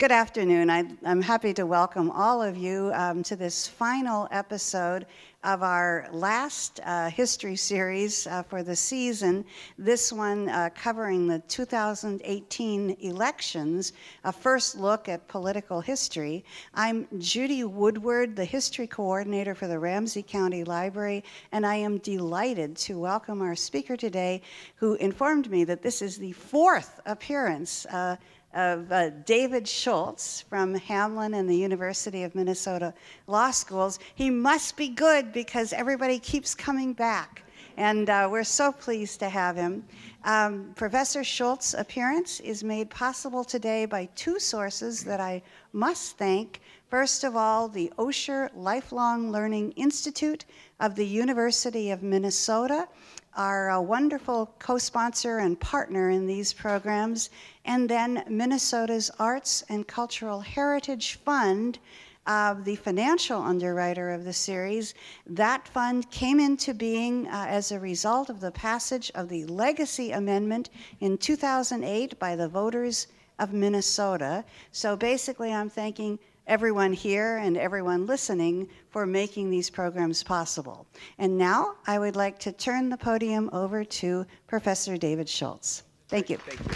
Good afternoon. I, am happy to welcome all of you um, to this final episode of our last uh, history series uh, for the season, this one uh, covering the 2018 elections, a first look at political history. I'm Judy Woodward, the history coordinator for the Ramsey County Library, and I am delighted to welcome our speaker today, who informed me that this is the fourth appearance uh, of uh, David Schultz from Hamline and the University of Minnesota Law Schools. He must be good because everybody keeps coming back. And uh, we're so pleased to have him. Um, Professor Schultz's appearance is made possible today by two sources that I must thank. First of all, the Osher Lifelong Learning Institute of the University of Minnesota our uh, wonderful co-sponsor and partner in these programs, and then Minnesota's Arts and Cultural Heritage Fund, uh, the financial underwriter of the series. That fund came into being uh, as a result of the passage of the Legacy Amendment in 2008 by the voters of Minnesota. So basically, I'm thanking everyone here and everyone listening for making these programs possible. And now I would like to turn the podium over to Professor David Schultz. Thank you. Thank you.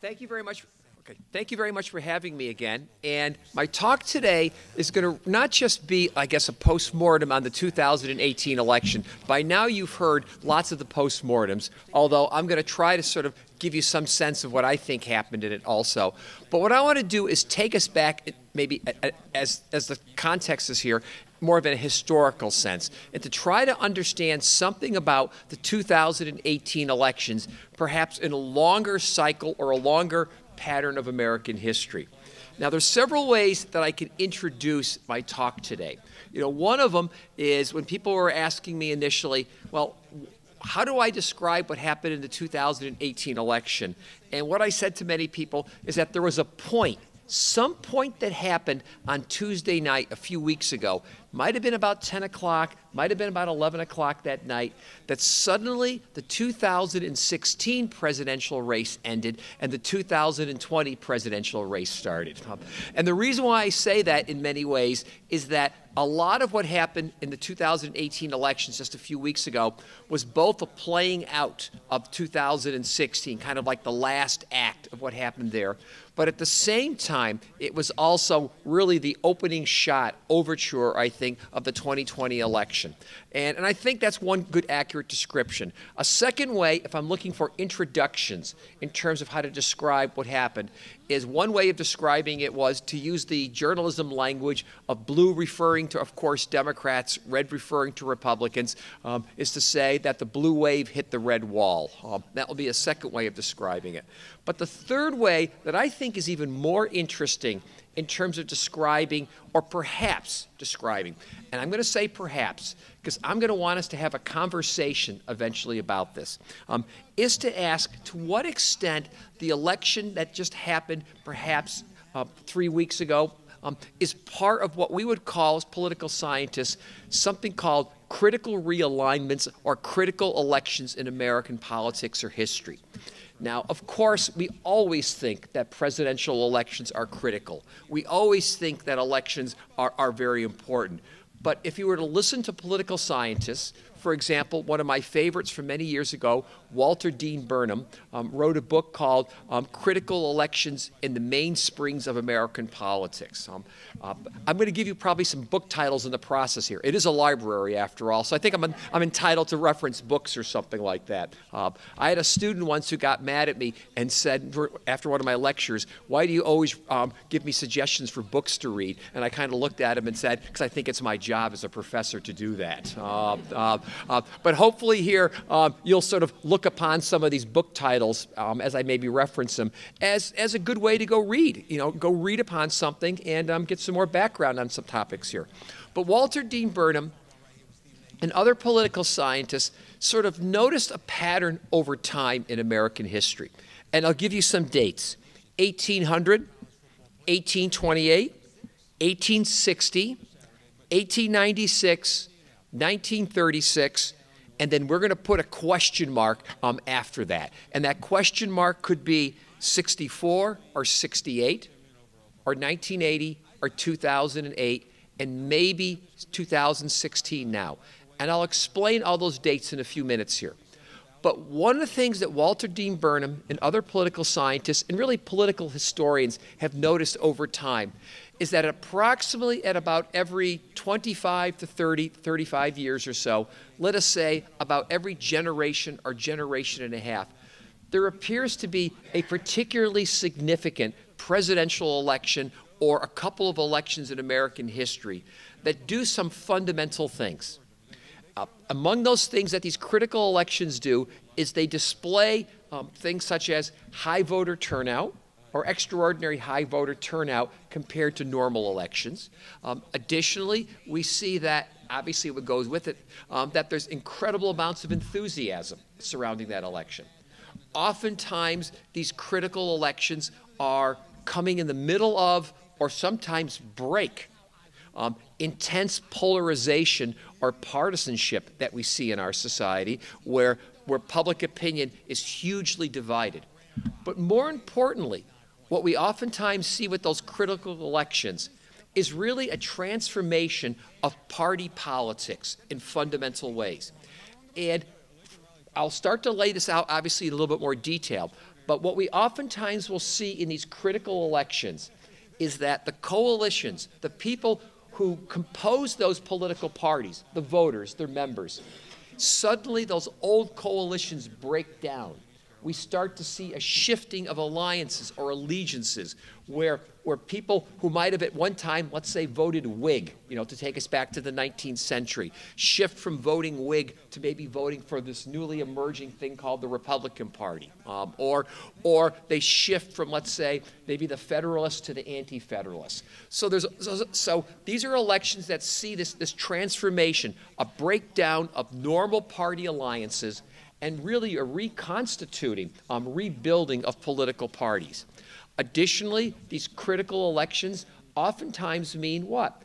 Thank you very much. Okay. Thank you very much for having me again. And my talk today is going to not just be, I guess, a post-mortem on the 2018 election. By now you've heard lots of the post-mortems, although I'm going to try to sort of give you some sense of what I think happened in it also. But what I want to do is take us back, maybe as, as the context is here, more of a historical sense, and to try to understand something about the 2018 elections, perhaps in a longer cycle or a longer pattern of American history. Now, there's several ways that I can introduce my talk today. You know, one of them is when people were asking me initially, well, how do I describe what happened in the 2018 election? And what I said to many people is that there was a point, some point that happened on Tuesday night a few weeks ago, might have been about 10 o'clock, might have been about 11 o'clock that night, that suddenly the 2016 presidential race ended and the 2020 presidential race started. And the reason why I say that in many ways is that a lot of what happened in the 2018 elections just a few weeks ago was both a playing out of 2016, kind of like the last act of what happened there. But at the same time, it was also really the opening shot, overture, I think, of the 2020 election. And, and I think that's one good, accurate description. A second way, if I'm looking for introductions in terms of how to describe what happened, is one way of describing it was to use the journalism language of blue referring to, of course, Democrats, red referring to Republicans, um, is to say that the blue wave hit the red wall. Um, that will be a second way of describing it. But the third way that I think is even more interesting in terms of describing, or perhaps describing, and I'm going to say perhaps, because I'm going to want us to have a conversation eventually about this, um, is to ask to what extent the election that just happened perhaps uh, three weeks ago um, is part of what we would call, as political scientists, something called critical realignments or critical elections in American politics or history. Now, of course, we always think that presidential elections are critical. We always think that elections are, are very important. But if you were to listen to political scientists, for example, one of my favorites from many years ago, Walter Dean Burnham, um, wrote a book called um, Critical Elections in the Mainsprings of American Politics. Um, uh, I'm going to give you probably some book titles in the process here. It is a library, after all, so I think I'm, I'm entitled to reference books or something like that. Uh, I had a student once who got mad at me and said, after one of my lectures, Why do you always um, give me suggestions for books to read? And I kind of looked at him and said, Because I think it's my job as a professor to do that. Uh, uh uh, but hopefully, here uh, you'll sort of look upon some of these book titles um, as I maybe reference them as, as a good way to go read. You know, go read upon something and um, get some more background on some topics here. But Walter Dean Burnham and other political scientists sort of noticed a pattern over time in American history. And I'll give you some dates 1800, 1828, 1860, 1896, 1936, and then we're going to put a question mark um, after that. And that question mark could be 64 or 68 or 1980 or 2008 and maybe 2016 now. And I'll explain all those dates in a few minutes here. But one of the things that Walter Dean Burnham and other political scientists and really political historians have noticed over time is that approximately at about every 25 to 30, 35 years or so, let us say about every generation or generation and a half, there appears to be a particularly significant presidential election or a couple of elections in American history that do some fundamental things. Uh, among those things that these critical elections do is they display um, things such as high voter turnout or extraordinary high voter turnout compared to normal elections. Um, additionally, we see that, obviously what goes with it, um, that there's incredible amounts of enthusiasm surrounding that election. Oftentimes, these critical elections are coming in the middle of or sometimes break um, intense polarization or partisanship that we see in our society where, where public opinion is hugely divided. But more importantly, what we oftentimes see with those critical elections is really a transformation of party politics in fundamental ways. And I'll start to lay this out, obviously, in a little bit more detail. But what we oftentimes will see in these critical elections is that the coalitions, the people who compose those political parties, the voters, their members, suddenly those old coalitions break down. We start to see a shifting of alliances or allegiances where where people who might have at one time, let's say, voted Whig, you know, to take us back to the 19th century, shift from voting Whig to maybe voting for this newly emerging thing called the Republican Party, um, or or they shift from, let's say, maybe the Federalists to the Anti-Federalists. So there's so, so these are elections that see this this transformation, a breakdown of normal party alliances, and really a reconstituting, um, rebuilding of political parties. Additionally, these critical elections oftentimes mean what?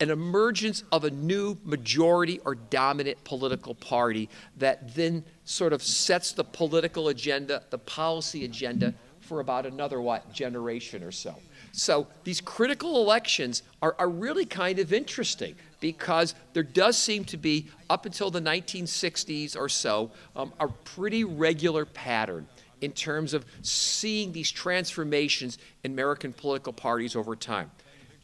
An emergence of a new majority or dominant political party that then sort of sets the political agenda, the policy agenda for about another what generation or so. So these critical elections are, are really kind of interesting because there does seem to be, up until the 1960s or so, um, a pretty regular pattern in terms of seeing these transformations in American political parties over time.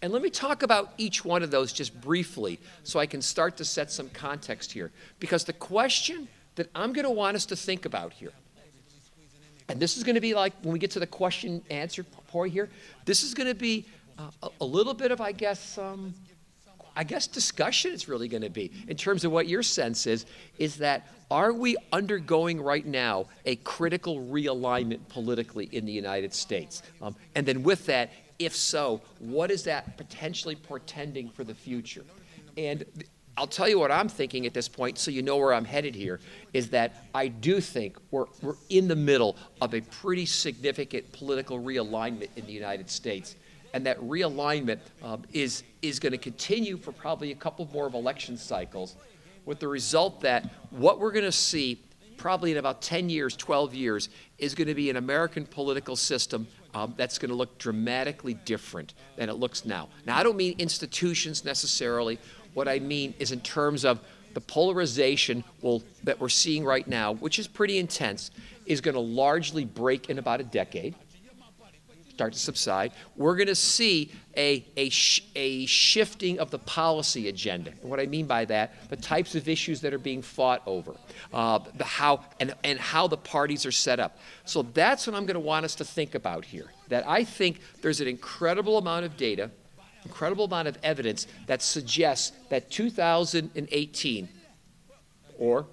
And let me talk about each one of those just briefly so I can start to set some context here. Because the question that I'm going to want us to think about here, and this is going to be like when we get to the question answer part here, this is going to be uh, a, a, little bit of, I guess, um, I guess discussion it's really going to be in terms of what your sense is, is that are we undergoing right now a critical realignment politically in the United States? Um, and then with that, if so, what is that potentially portending for the future? And I'll tell you what I'm thinking at this point, so you know where I'm headed here, is that I do think we're, we're in the middle of a pretty significant political realignment in the United States and that realignment um, is, is going to continue for probably a couple more of election cycles, with the result that what we're going to see probably in about 10 years, 12 years, is going to be an American political system um, that's going to look dramatically different than it looks now. Now, I don't mean institutions necessarily. What I mean is in terms of the polarization will, that we're seeing right now, which is pretty intense, is going to largely break in about a decade start to subside, we're going to see a, a, sh- a shifting of the policy agenda. And what I mean by that, the types of issues that are being fought over, uh, the how, and, and how the parties are set up. So that's what I'm going to want us to think about here. That I think there's an incredible amount of data, incredible amount of evidence that suggests that 2018 or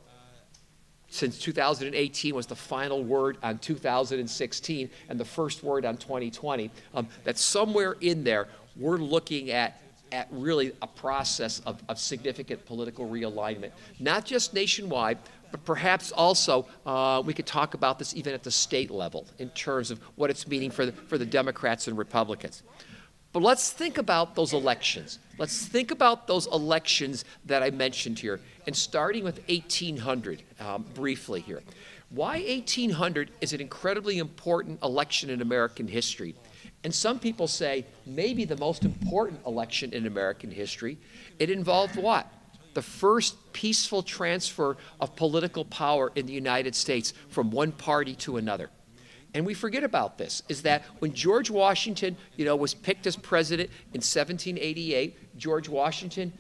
since 2018 was the final word on 2016 and the first word on 2020, um, that somewhere in there we're looking at at really a process of, of significant political realignment, not just nationwide, but perhaps also uh, we could talk about this even at the state level in terms of what it's meaning for the, for the Democrats and Republicans. But let's think about those elections. Let's think about those elections that I mentioned here, and starting with 1800 um, briefly here. Why 1800 is an incredibly important election in American history. And some people say maybe the most important election in American history. It involved what? The first peaceful transfer of political power in the United States from one party to another and we forget about this, is that when George Washington, you know, was picked as president in 1788, George Washington,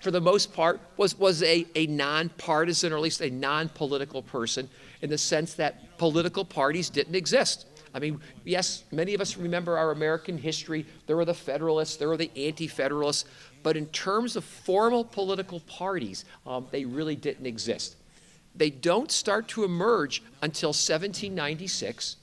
for the most part, was, was a, a nonpartisan, or at least a non-political person, in the sense that political parties didn't exist. I mean, yes, many of us remember our American history. There were the Federalists, there were the Anti-Federalists, but in terms of formal political parties, um, they really didn't exist. They don't start to emerge until 1796.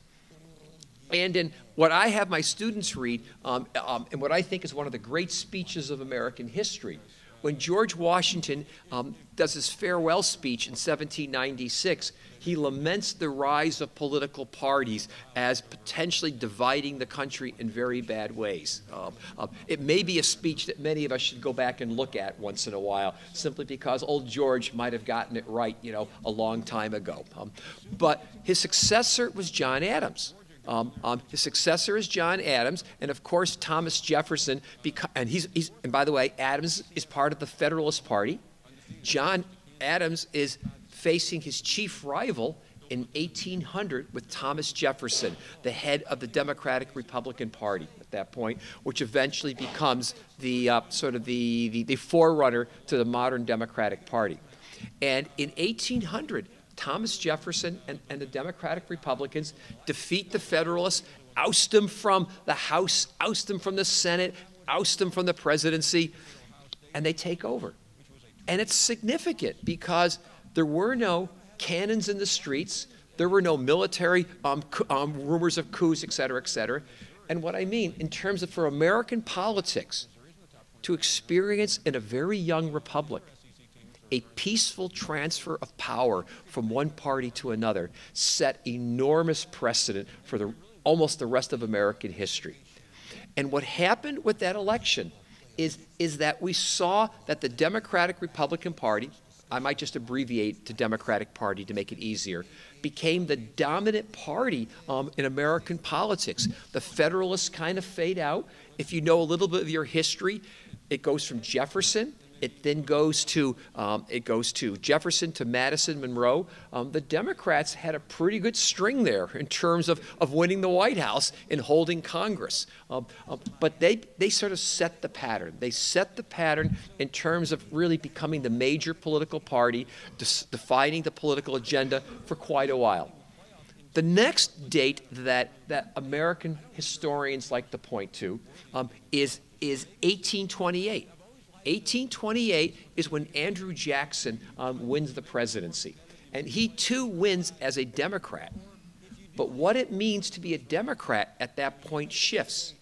And in what I have my students read, um, um, and what I think is one of the great speeches of American history, when George Washington um, does his farewell speech in 1796, he laments the rise of political parties as potentially dividing the country in very bad ways. Um, um, it may be a speech that many of us should go back and look at once in a while, simply because old George might have gotten it right, you know, a long time ago. Um, but his successor was John Adams. Um, um, his successor is John Adams, and of course Thomas Jefferson. Beca- and he's, he's and by the way, Adams is part of the Federalist Party. John Adams is facing his chief rival in 1800 with Thomas Jefferson, the head of the Democratic Republican Party at that point, which eventually becomes the uh, sort of the, the, the forerunner to the modern Democratic Party. And in 1800, Thomas Jefferson and, and the Democratic Republicans defeat the Federalists, oust them from the House, oust them from the Senate, oust them from the presidency, and they take over. And it's significant because there were no cannons in the streets, there were no military um, um, rumors of coups, et cetera, et cetera. And what I mean, in terms of for American politics, to experience in a very young republic a peaceful transfer of power from one party to another set enormous precedent for the, almost the rest of American history. And what happened with that election is, is that we saw that the Democratic Republican Party, I might just abbreviate to Democratic Party to make it easier, became the dominant party um, in American politics. The Federalists kind of fade out. If you know a little bit of your history, it goes from Jefferson it then goes to um, it goes to Jefferson to Madison Monroe. Um, the Democrats had a pretty good string there in terms of, of winning the White House and holding Congress. Um, um but they they sort of set the pattern. They set the pattern in terms of really becoming the major political party, defining the political agenda for quite a while. The next date that, that American historians like to point to um, is, is 1828. 1828 is when Andrew Jackson um, wins the presidency. And he too wins as a Democrat. But what it means to be a Democrat at that point shifts.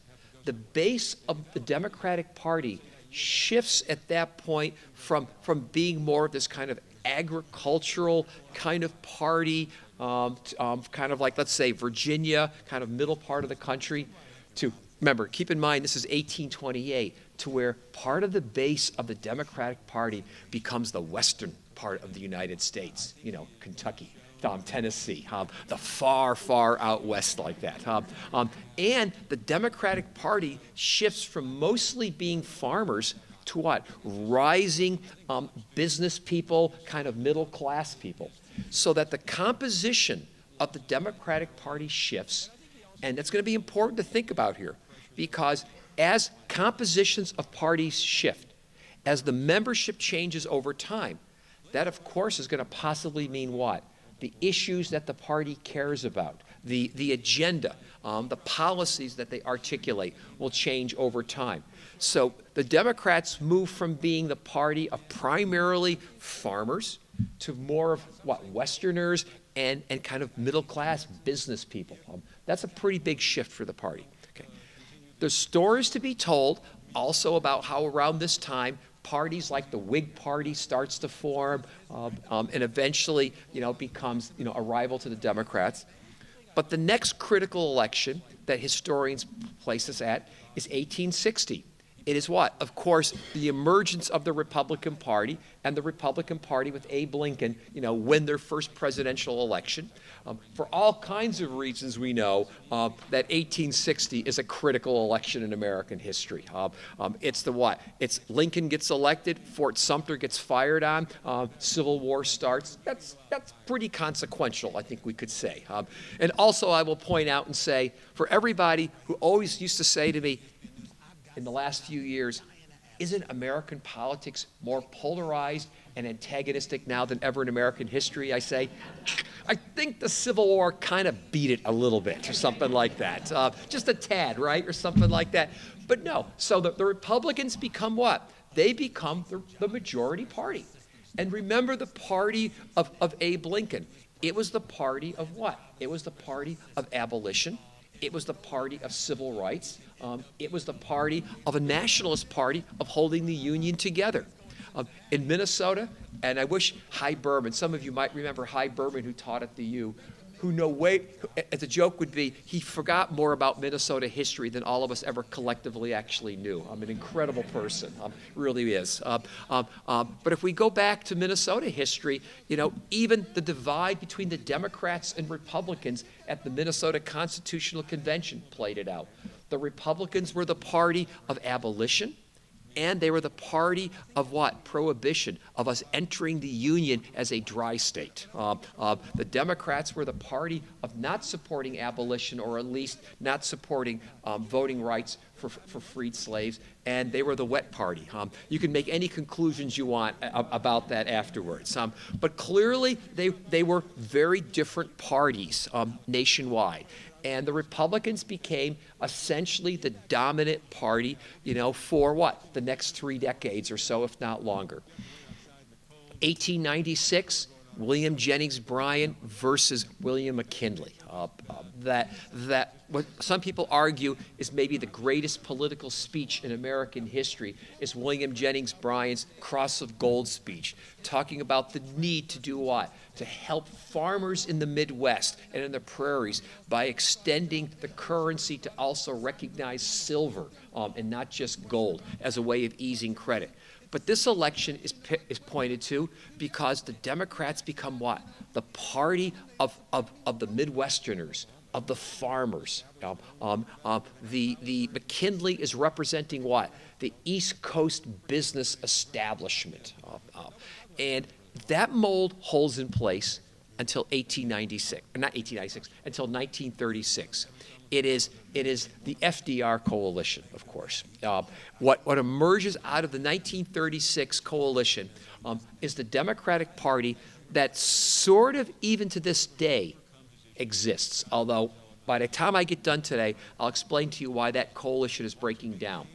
The base of the Democratic Party shifts at that point from, from being more of this kind of agricultural kind of party, um, um, kind of like, let's say, Virginia, kind of middle part of the country, to remember, keep in mind this is 1828 to where part of the base of the Democratic Party becomes the western part of the United States, you know, Kentucky. Um, Tennessee, um, the far, far out west like that. Um, um, and the Democratic Party shifts from mostly being farmers to what? Rising um, business people, kind of middle class people. So that the composition of the Democratic Party shifts, and that's going to be important to think about here because as compositions of parties shift, as the membership changes over time, that of course is going to possibly mean what? The issues that the party cares about, the, the agenda, um, the policies that they articulate will change over time. So the Democrats move from being the party of primarily farmers to more of what Westerners and, and kind of middle class business people. Um, that's a pretty big shift for the party. There's stories to be told also about how around this time parties like the Whig Party starts to form um, um, and eventually, you know, becomes, you know, a rival to the Democrats. But the next critical election that historians place us at is 1860. It is what? Of course, the emergence of the Republican Party and the Republican Party with Abe Lincoln, you know, win their first presidential election. Um, for all kinds of reasons, we know uh, that 1860 is a critical election in American history. Uh, um, it's the what? It's Lincoln gets elected, Fort Sumter gets fired on, uh, Civil War starts. That's that's pretty consequential, I think we could say. Um, and also, I will point out and say, for everybody who always used to say to me, in the last few years, isn't American politics more polarized and antagonistic now than ever in American history? I say, I think the Civil War kind of beat it a little bit, or something like that. Uh, just a tad, right? Or something like that. But no, so the, the Republicans become what? They become the, the majority party. And remember the party of, of Abe Lincoln. It was the party of what? It was the party of abolition. It was the party of civil rights. Um, it was the party of a nationalist party of holding the Union together. Um, in Minnesota, and I wish Hy Berman, some of you might remember Hy Berman who taught at the U, who know way, as a joke would be, he forgot more about Minnesota history than all of us ever collectively actually knew. I'm an incredible person, um, really is. Um, um, um, but if we go back to Minnesota history, you know, even the divide between the Democrats and Republicans at the Minnesota Constitutional Convention played it out. The Republicans were the party of abolition and they were the party of what? Prohibition, of us entering the Union as a dry state. Uh, uh, the Democrats were the party of not supporting abolition, or at least not supporting um, voting rights for, for freed slaves, and they were the wet party. Um, you can make any conclusions you want about that afterwards. Um, but clearly, they, they were very different parties um, nationwide and the Republicans became essentially the dominant party, you know, for what? The next three decades or so, if not longer. 1896, William Jennings Bryan versus William McKinley. Uh, that, that what some people argue is maybe the greatest political speech in American history is William Jennings Bryan's Cross of Gold speech, talking about the need to do what? To help farmers in the Midwest and in the prairies by extending the currency to also recognize silver um, and not just gold as a way of easing credit. But this election is, is pointed to because the Democrats become what? The party of, of, of the Midwesterners, of the farmers. Um, um, um, the, the McKinley is representing what? The East Coast business establishment. Um, and that mold holds in place until 1896, not 1896, until 1936. It is, it is the FDR coalition, of course. Uh, what, what emerges out of the 1936 coalition um, is the Democratic Party that sort of, even to this day, exists. Although, by the time I get done today, I'll explain to you why that coalition is breaking down.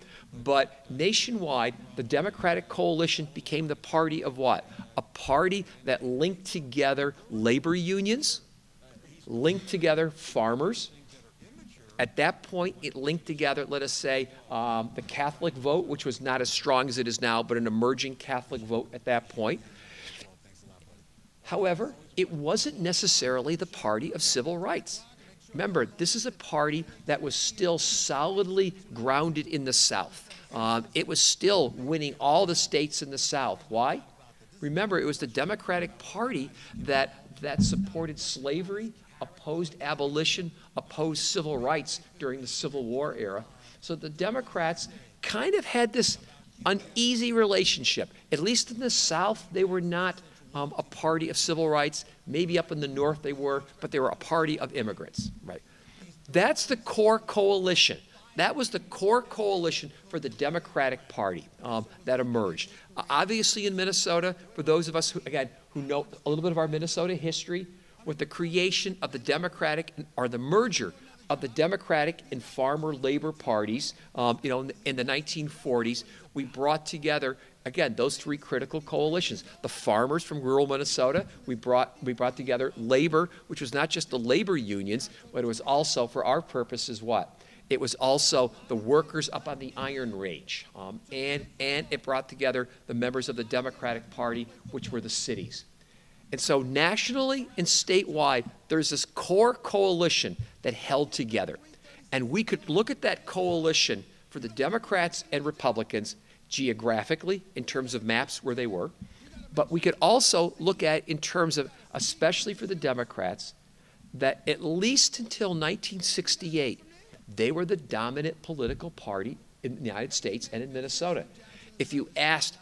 But nationwide, the Democratic coalition became the party of what? A party that linked together labor unions, linked together farmers, at that point, it linked together, let us say, um, the Catholic vote, which was not as strong as it is now, but an emerging Catholic vote at that point. However, it wasn't necessarily the party of civil rights. Remember, this is a party that was still solidly grounded in the South. Um, it was still winning all the states in the South. Why? Remember, it was the Democratic Party that, that supported slavery, opposed abolition, opposed civil rights during the Civil War era. So the Democrats kind of had this uneasy relationship. At least in the South, they were not um, a party of civil rights. Maybe up in the North they were, but they were a party of immigrants, right? That's the core coalition. That was the core coalition for the Democratic Party um, that emerged. Uh, obviously, in Minnesota, for those of us who, again, who know a little bit of our Minnesota history, with the creation of the Democratic, or the merger of the Democratic and Farmer Labor parties, um, you know, in the, in the 1940s, we brought together again those three critical coalitions. The farmers from rural Minnesota, we brought we brought together labor, which was not just the labor unions, but it was also, for our purposes, what? It was also the workers up on the Iron Range, um, and and it brought together the members of the Democratic Party, which were the cities. And so, nationally and statewide, there's this core coalition that held together. And we could look at that coalition for the Democrats and Republicans geographically in terms of maps where they were. But we could also look at in terms of, especially for the Democrats, that at least until 1968, they were the dominant political party in the United States and in Minnesota. If you asked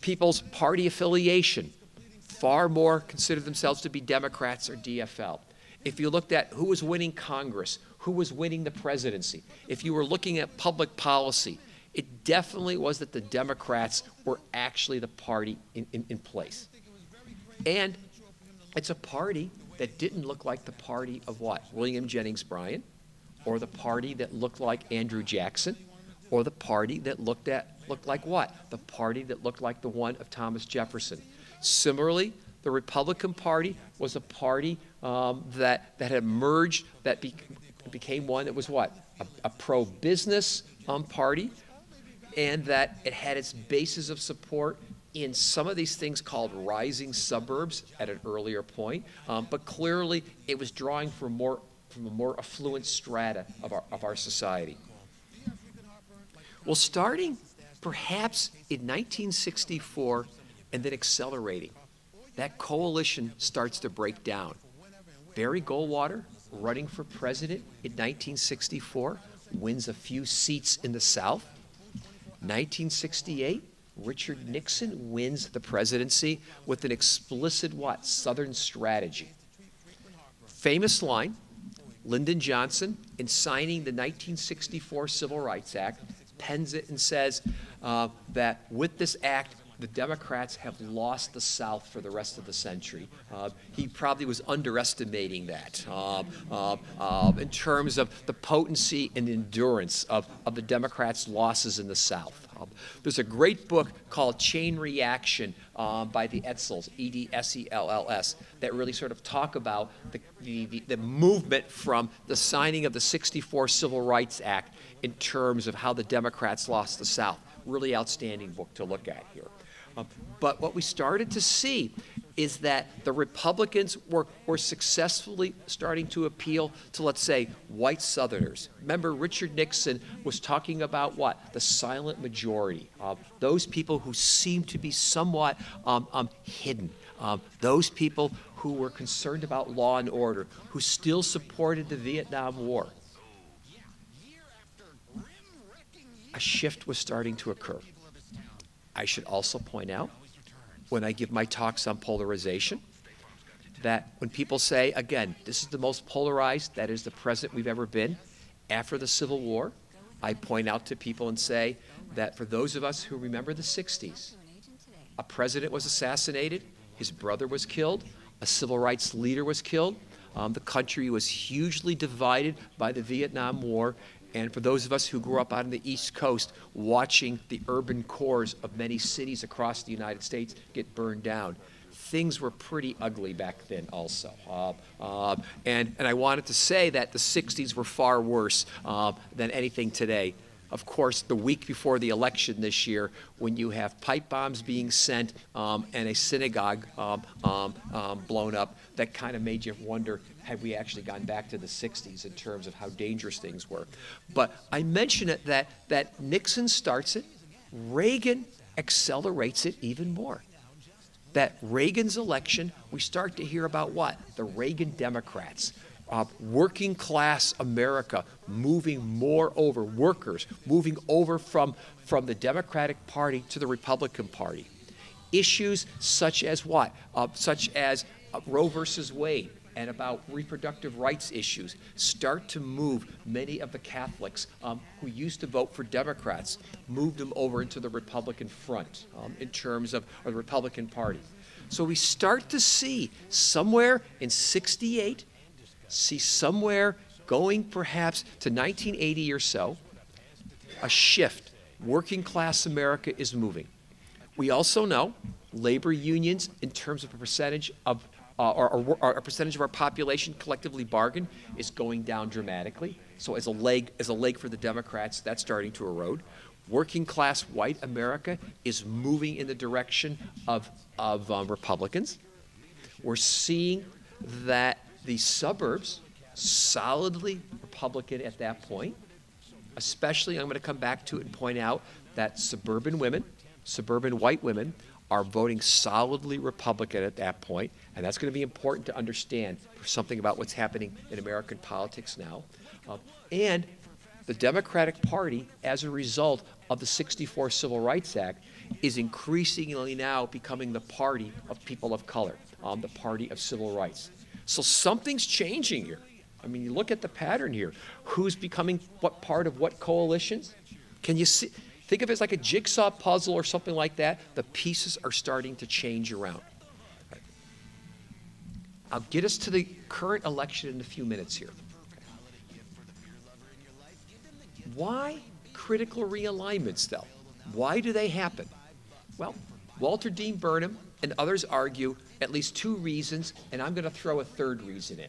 people's party affiliation, far more considered themselves to be Democrats or DFL. If you looked at who was winning Congress, who was winning the presidency, if you were looking at public policy, it definitely was that the Democrats were actually the party in, in, in place. And it's a party that didn't look like the party of what? William Jennings Bryan, or the party that looked like Andrew Jackson, or the party that looked at looked like what? The party that looked like the one of Thomas Jefferson. Similarly, the Republican Party was a party um, that, that had emerged, that be, became one that was what? A, a pro business um, party, and that it had its basis of support in some of these things called rising suburbs at an earlier point, um, but clearly it was drawing from more from a more affluent strata of our, of our society. Well, starting perhaps in 1964 and then accelerating, that coalition starts to break down. Barry Goldwater, running for president in 1964, wins a few seats in the South. 1968, Richard Nixon wins the presidency with an explicit what? Southern strategy. Famous line Lyndon Johnson, in signing the 1964 Civil Rights Act, pens it and says uh, that with this act, the Democrats have lost the South for the rest of the century. Uh, he probably was underestimating that um, uh, in terms of the potency and endurance of, of the Democrats' losses in the South. Um, there's a great book called Chain Reaction um, by the Edsels, E D S E L L S, that really sort of talk about the, the, the, the movement from the signing of the 64 Civil Rights Act in terms of how the Democrats lost the South. Really outstanding book to look at here. Um, but what we started to see is that the Republicans were, were successfully starting to appeal to, let's say, white Southerners. Remember, Richard Nixon was talking about what? The silent majority, uh, those people who seem to be somewhat um, um, hidden, um, those people who were concerned about law and order, who still supported the Vietnam War. A shift was starting to occur. I should also point out, when I give my talks on polarization, that when people say, again, this is the most polarized, that is the president we've ever been, after the Civil War, I point out to people and say that for those of us who remember the 60s, a president was assassinated, his brother was killed, a civil rights leader was killed, um, the country was hugely divided by the Vietnam War, and for those of us who grew up out on the East Coast, watching the urban cores of many cities across the United States get burned down, things were pretty ugly back then, also. Uh, uh, and, and I wanted to say that the 60s were far worse uh, than anything today. Of course, the week before the election this year, when you have pipe bombs being sent um, and a synagogue um, um, um blown up, that kind of made you wonder had we actually gone back to the 60s in terms of how dangerous things were. But I mention it that, that Nixon starts it, Reagan accelerates it even more. That Reagan's election, we start to hear about what? The Reagan Democrats. Uh, working class America moving more over, workers moving over from, from the Democratic Party to the Republican Party. Issues such as what? Uh, such as uh, Roe versus Wade, and about reproductive rights issues start to move many of the Catholics um, who used to vote for Democrats, move them over into the Republican front um, in terms of the Republican Party. So we start to see somewhere in 68, see somewhere going perhaps to 1980 or so, a shift. Working class America is moving. We also know labor unions, in terms of a percentage of uh, our, our, our, percentage of our population collectively bargain is going down dramatically. So as a leg, as a leg for the Democrats, that's starting to erode. Working class white America is moving in the direction of, of um, Republicans. We're seeing that the suburbs solidly Republican at that point. Especially, I'm going to come back to it and point out that suburban women, suburban white women, are voting solidly Republican at that point, and that's going to be important to understand for something about what's happening in American politics now. Uh, and the Democratic Party, as a result of the 64 Civil Rights Act, is increasingly now becoming the party of people of color, um, the party of civil rights. So something's changing here. I mean, you look at the pattern here. Who's becoming what part of what coalitions? Can you see? Think of it as like a jigsaw puzzle or something like that. The pieces are starting to change around. I'll get us to the current election in a few minutes here. Why critical realignments, though? Why do they happen? Well, Walter Dean Burnham and others argue at least two reasons, and I'm going to throw a third reason in.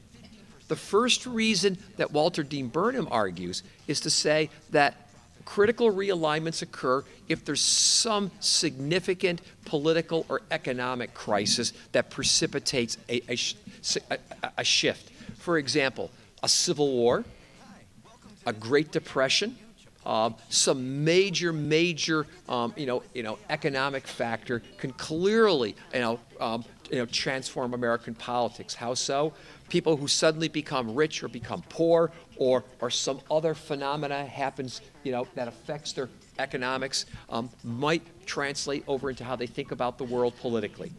The first reason that Walter Dean Burnham argues is to say that critical realignments occur if there's some significant political or economic crisis that precipitates a, a, a, shift. For example, a civil war, a Great Depression, um, some major, major, um, you know, you know, economic factor can clearly, you know, um, you know, transform American politics. How so? People who suddenly become rich or become poor, or or some other phenomena happens, you know, that affects their economics, um, might translate over into how they think about the world politically.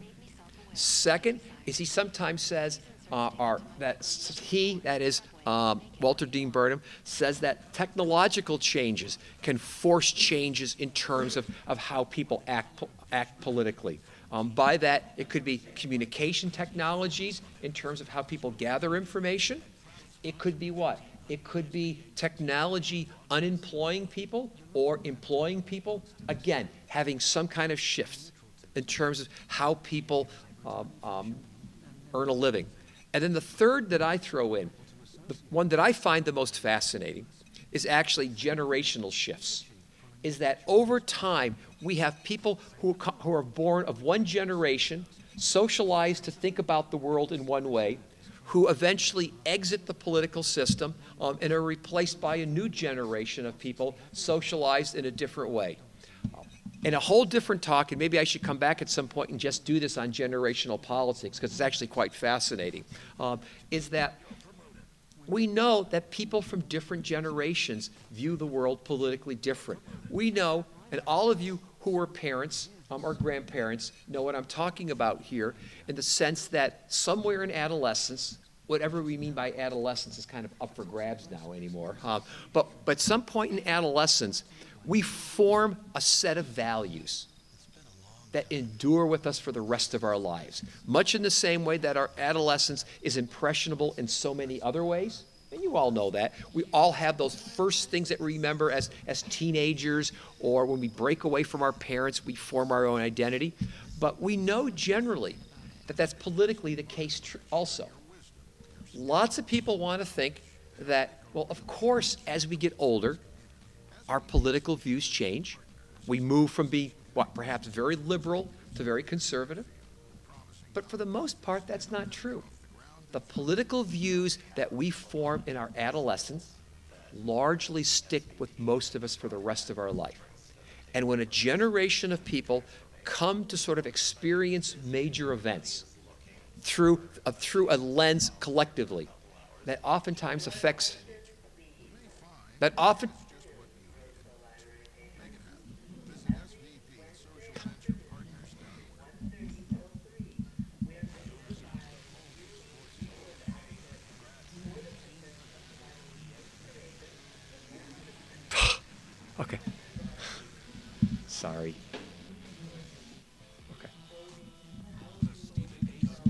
Second is he sometimes says uh, are that he, that is um, Walter Dean Burnham, says that technological changes can force changes in terms of, of how people act, act politically. Um, by that, it could be communication technologies in terms of how people gather information. It could be what? It could be technology unemploying people or employing people. Again, having some kind of shift in terms of how people um, um, earn a living. And then the third that I throw in, the one that I find the most fascinating, is actually generational shifts. Is that over time, we have people who, who are born of one generation, socialized to think about the world in one way, who eventually exit the political system um, and are replaced by a new generation of people socialized in a different way in a whole different talk, and maybe I should come back at some point and just do this on generational politics because it's actually quite fascinating, um, is that we know that people from different generations view the world politically different. We know, and all of you who are parents um, or grandparents know what I'm talking about here in the sense that somewhere in adolescence, whatever we mean by adolescence is kind of up for grabs now anymore. Um, but, but some point in adolescence, we form a set of values that endure with us for the rest of our lives. Much in the same way that our adolescence is impressionable in so many other ways. And you all know that. We all have those first things that we remember as, as teenagers or when we break away from our parents, we form our own identity. But we know generally that that's politically the case tr- also. Lots of people want to think that, well, of course, as we get older, our political views change. We move from being, what, perhaps very liberal to very conservative. But for the most part, that's not true. The political views that we form in our adolescence largely stick with most of us for the rest of our life. And when a generation of people come to sort of experience major events through, uh, through a lens collectively, that oftentimes affects, that often, Okay. Sorry.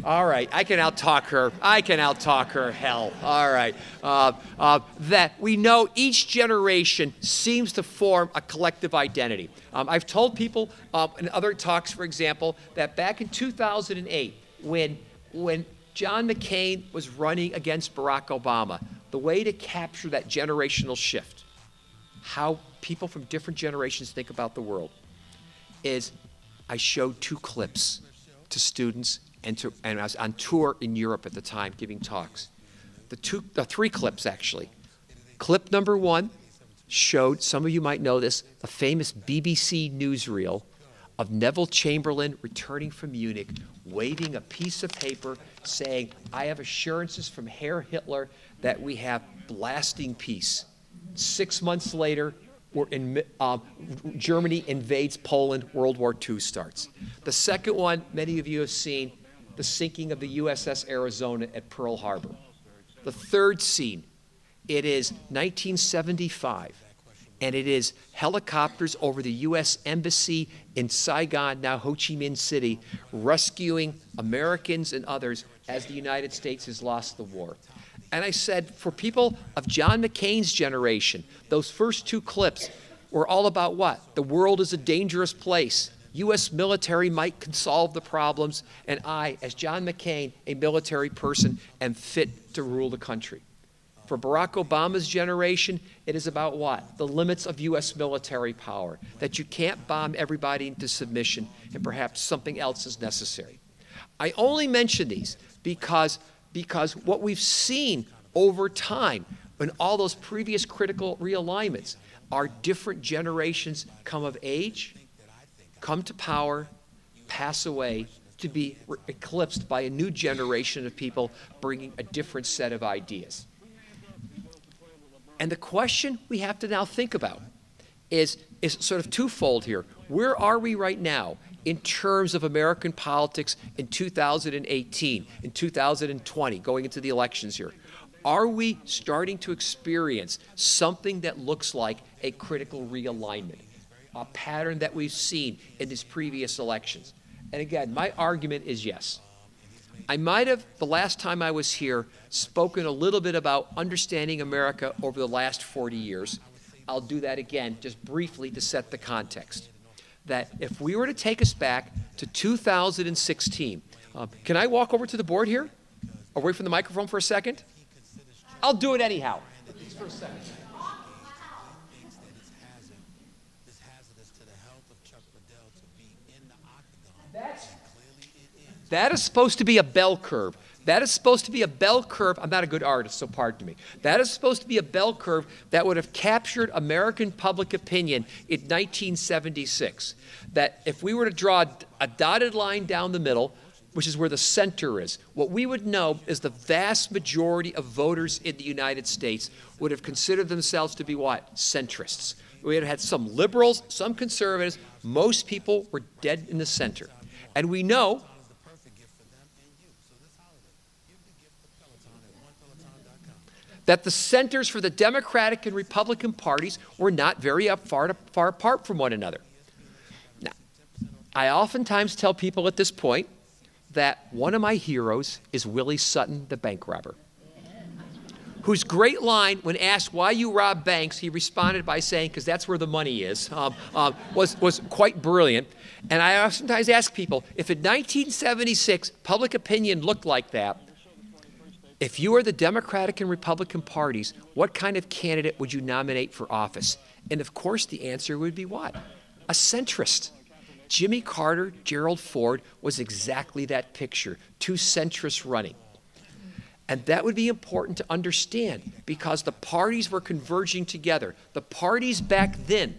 All right, I can outtalk her. I can outtalk her. Hell. All right. Uh, uh, that we know each generation seems to form a collective identity. Um, I've told people uh, in other talks, for example, that back in 2008, when when John McCain was running against Barack Obama, the way to capture that generational shift, how people from different generations think about the world is I showed two clips to students and, to, and I was on tour in Europe at the time giving talks. The, two, the three clips, actually. Clip number one showed, some of you might know this, a famous BBC newsreel of Neville Chamberlain returning from Munich, waving a piece of paper saying, I have assurances from Herr Hitler that we have blasting peace. Six months later, in, uh, Germany invades Poland, World War II starts. The second one, many of you have seen, the sinking of the USS Arizona at Pearl Harbor. The third scene, it is 1975, and it is helicopters over the U.S. Embassy in Saigon, now Ho Chi Minh City, rescuing Americans and others as the United States has lost the war. And I said, for people of John McCain's generation, those first two clips were all about what? The world is a dangerous place. U.S. military might can solve the problems, and I, as John McCain, a military person, am fit to rule the country. For Barack Obama's generation, it is about what? The limits of U.S. military power, that you can't bomb everybody into submission, and perhaps something else is necessary. I only mention these because because what we've seen over time in all those previous critical realignments are different generations come of age, come to power, pass away, to be eclipsed by a new generation of people bringing a different set of ideas. And the question we have to now think about is, is sort of twofold here. Where are we right now in terms of American politics in 2018, in 2020, going into the elections here? Are we starting to experience something that looks like a critical realignment, a pattern that we've seen in these previous elections? And again, my argument is yes. I might have, the last time I was here, spoken a little bit about understanding America over the last 40 years. I'll do that again, just briefly to set the context that if we were to take us back to 2016, um, can I walk over to the board here? Away from the microphone for a second? I'll do it anyhow. That's, that is supposed to be a bell curve. That is supposed to be a bell curve. I'm not a good artist, so pardon me. That is supposed to be a bell curve that would have captured American public opinion in 1976. That if we were to draw a dotted line down the middle, which is where the center is, what we would know is the vast majority of voters in the United States would have considered themselves to be what? Centrists. We had had some liberals, some conservatives. Most people were dead in the center. And we know that the centers for the Democratic and Republican parties were not very up far, to, far apart from one another. Now, I oftentimes tell people at this point that one of my heroes is Willie Sutton, the bank robber, whose great line, when asked why you rob banks, he responded by saying, because that's where the money is, um, um, was, was quite brilliant. And I oftentimes ask people if in 1976 public opinion looked like that, if you are the Democratic and Republican parties, what kind of candidate would you nominate for office? And of course, the answer would be what? A centrist. Jimmy Carter, Gerald Ford was exactly that picture two centrists running. And that would be important to understand because the parties were converging together. The parties back then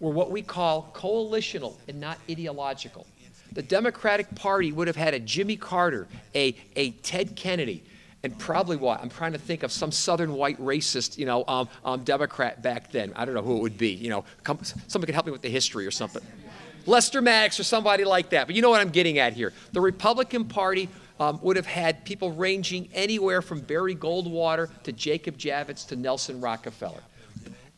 were what we call coalitional and not ideological. The Democratic Party would have had a Jimmy Carter, a, a Ted Kennedy, and probably what I'm trying to think of some Southern white racist, you know, um, um, Democrat back then. I don't know who it would be. You know, come, somebody could help me with the history or something. Lester Maddox or somebody like that. But you know what I'm getting at here. The Republican Party um, would have had people ranging anywhere from Barry Goldwater to Jacob Javits to Nelson Rockefeller.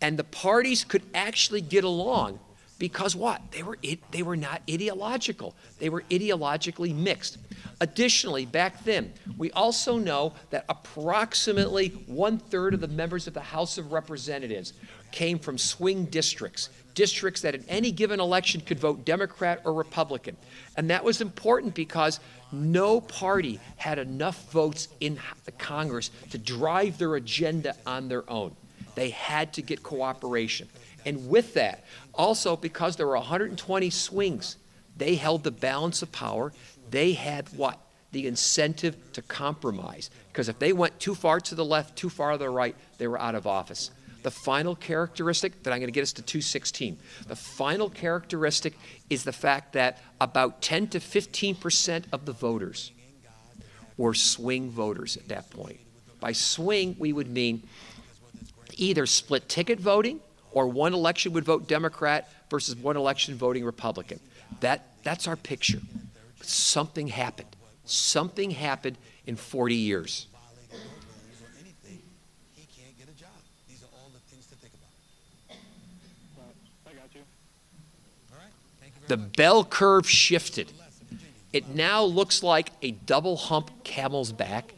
And the parties could actually get along because what? They were, it, they were not ideological. They were ideologically mixed. Additionally, back then, we also know that approximately one third of the members of the House of Representatives came from swing districts, districts that in any given election could vote Democrat or Republican. And that was important because no party had enough votes in the Congress to drive their agenda on their own. They had to get cooperation. And with that, also because there were 120 swings, they held the balance of power they had what? the incentive to compromise. Because if they went too far to the left, too far to the right, they were out of office. The final characteristic that I'm going to get us to 216. The final characteristic is the fact that about 10 to 15 percent of the voters were swing voters at that point. By swing, we would mean either split ticket voting or one election would vote Democrat versus one election voting Republican. That, that's our picture. But Something happened. Something happened in 40 years. The bell curve shifted. It now looks like a double hump camel's back,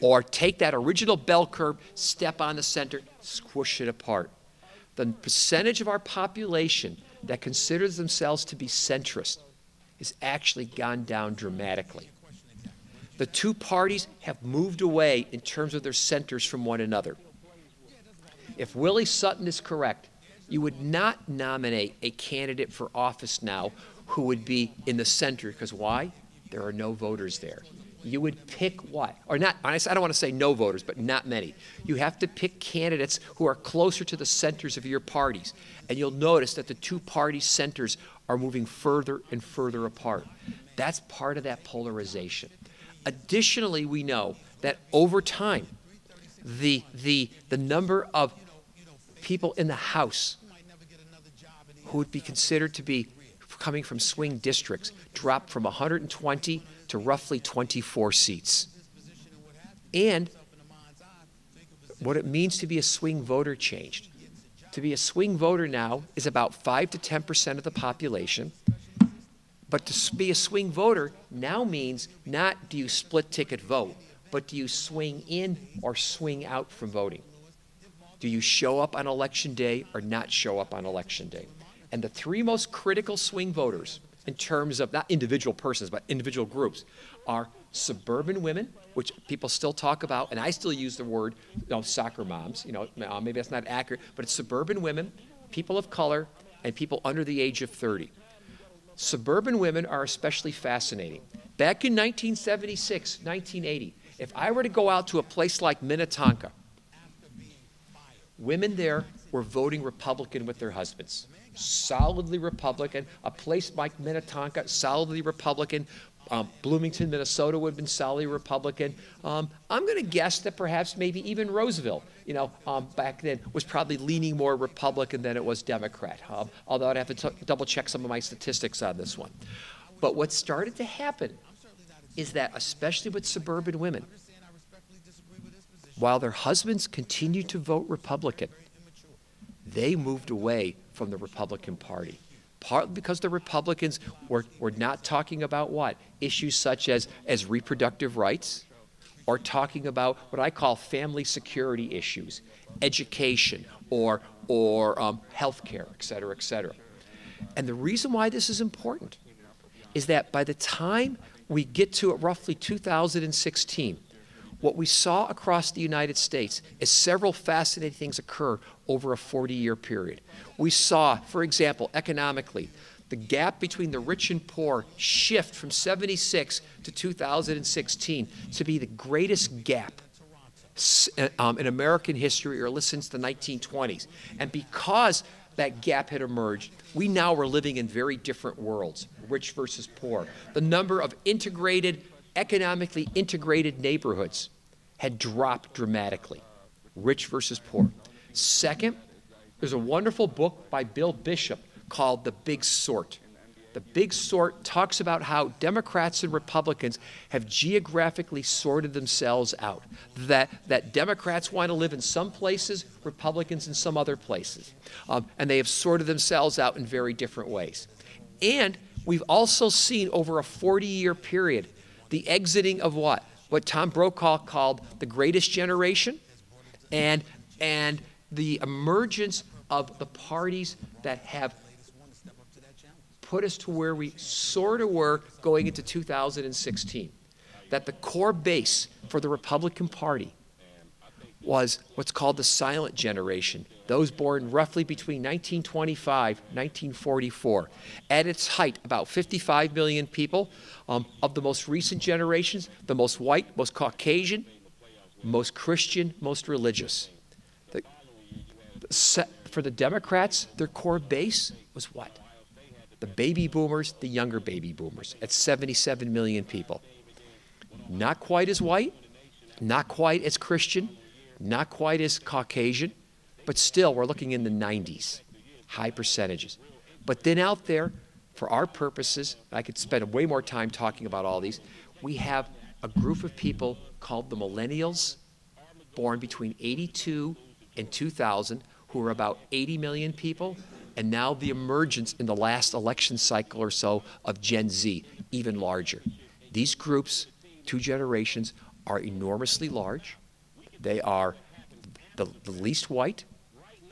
or take that original bell curve, step on the center, squish it apart. The percentage of our population that considers themselves to be centrist has actually gone down dramatically. The two parties have moved away in terms of their centers from one another. If Willie Sutton is correct, you would not nominate a candidate for office now who would be in the center, because why? There are no voters there. You would pick what? Or not, I don't want to say no voters, but not many. You have to pick candidates who are closer to the centers of your parties. And you'll notice that the two party centers are moving further and further apart. That's part of that polarization. Additionally, we know that over time, the, the, the number of people in the House who would be considered to be coming from swing districts dropped from 120 to roughly 24 seats. And what it means to be a swing voter changed. To be a swing voter now is about 5 to 10 percent of the population. But to be a swing voter now means not do you split ticket vote, but do you swing in or swing out from voting? Do you show up on election day or not show up on election day? And the three most critical swing voters, in terms of not individual persons, but individual groups, are suburban women, which people still talk about, and I still use the word you know, soccer moms. You know, uh, maybe that's not accurate, but it's suburban women, people of color, and people under the age of 30. Suburban women are especially fascinating. Back in 1976, 1980, if I were to go out to a place like Minnetonka, Women there were voting Republican with their husbands. Solidly Republican. A place like Minnetonka, solidly Republican. Um, Bloomington, Minnesota would have been solidly Republican. Um, I'm going to guess that perhaps maybe even Roseville, you know, um, back then was probably leaning more Republican than it was Democrat. Um, although I'd have to double check some of my statistics on this one. But what started to happen is that, especially with suburban women, while their husbands continued to vote Republican, they moved away from the Republican Party. Partly because the Republicans were, were not talking about what? Issues such as, as reproductive rights, or talking about what I call family security issues, education, or, or um, health care, et cetera, et cetera. And the reason why this is important is that by the time we get to roughly 2016, what we saw across the United States is several fascinating things occur over a 40 year period. We saw, for example, economically, the gap between the rich and poor shift from 76 to 2016 to be the greatest gap uh, um, in American history or since the 1920s. And because that gap had emerged, we now were living in very different worlds, rich versus poor. The number of integrated economically integrated neighborhoods had dropped dramatically rich versus poor. Second, there's a wonderful book by Bill Bishop called The Big Sort. The Big Sort talks about how Democrats and Republicans have geographically sorted themselves out. That, that Democrats want to live in some places, Republicans in some other places. Um, and they have sorted themselves out in very different ways. And we've also seen over a 40 year period the exiting of what? What Tom Brokaw called the greatest generation and, and the emergence of the parties that have put us to where we sort of were going into 2016. That the core base for the Republican Party was what's called the silent generation, those born roughly between 1925 1944. At its height, about 55 million people. Um, of the most recent generations, the most white, most Caucasian, most Christian, most religious. The, the, for the Democrats, their core base was what? The baby boomers, the younger baby boomers, at 77 million people. Not quite as white, not quite as Christian, not quite as Caucasian, but still we're looking in the 90s, high percentages. But then out there, for our purposes, I could spend way more time talking about all these, we have a group of people called the millennials, born between 82 and 2000, who are about 80 million people, and now the emergence in the last election cycle or so of Gen Z, even larger. These groups, two generations, are enormously large. They are the, the least white,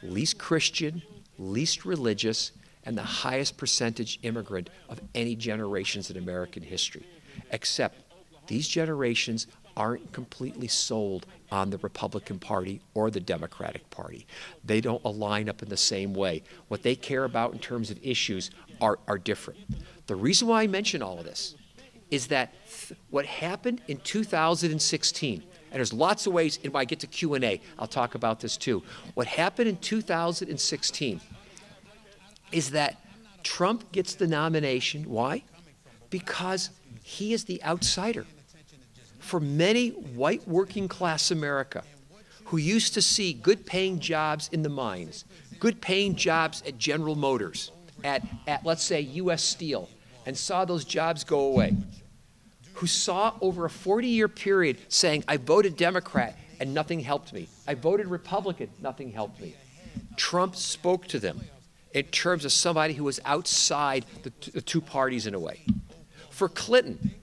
least Christian, least religious, and the highest percentage immigrant of any generations in American history. Except these generations aren't completely sold on the Republican Party or the Democratic Party. They don't align up in the same way. What they care about in terms of issues are, are different. The reason why I mention all of this is that th- what happened in 2016 and there's lots of ways and when i get to q&a i'll talk about this too. What happened in 2016 is that trump gets the nomination. Why? Because he is the outsider for many white working class america who used to see good paying jobs in the mines good paying jobs at general motors at, at let's say us steel and saw those jobs go away who saw over a 40 year period saying, I voted Democrat and nothing helped me. I voted Republican, nothing helped me. Trump spoke to them in terms of somebody who was outside the, the two parties in a way. For Clinton,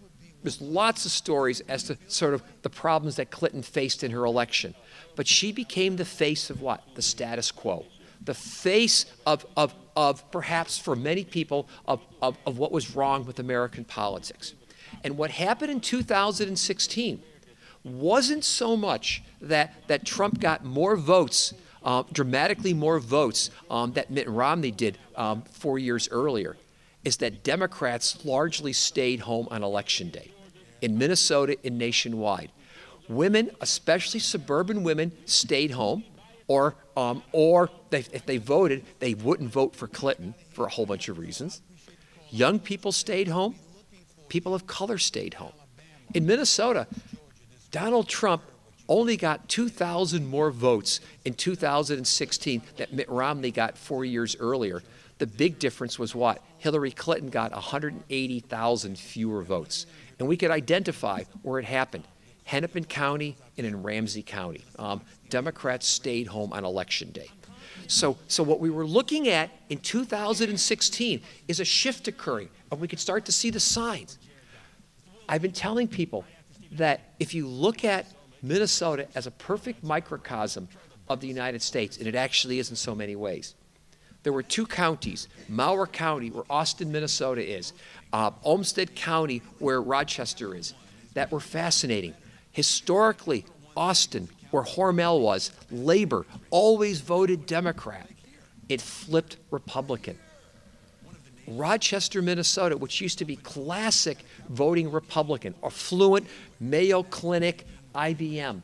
there's lots of stories as to sort of the problems that Clinton faced in her election. But she became the face of what? The status quo. The face of, of, of perhaps for many people, of, of, of what was wrong with American politics. And what happened in 2016 wasn't so much that, that Trump got more votes, uh, dramatically more votes um, that Mitt Romney did um, four years earlier, is that Democrats largely stayed home on election day in Minnesota and nationwide. Women, especially suburban women, stayed home, or, um, or they, if they voted, they wouldn't vote for Clinton for a whole bunch of reasons. Young people stayed home people of color stayed home. In Minnesota, Donald Trump only got 2,000 more votes in 2016 that Mitt Romney got four years earlier. The big difference was what? Hillary Clinton got 180,000 fewer votes. And we could identify where it happened Hennepin County and in Ramsey County. Um, Democrats stayed home on election day. So, so what we were looking at in 2016 is a shift occurring, and we could start to see the signs. I've been telling people that if you look at Minnesota as a perfect microcosm of the United States, and it actually is in so many ways. There were two counties, Mower County, where Austin, Minnesota is, uh, Olmsted County, where Rochester is, that were fascinating. Historically, Austin, where Hormel was, labor always voted Democrat. It flipped Republican. Rochester, Minnesota, which used to be classic voting Republican, affluent, Mayo Clinic, IBM,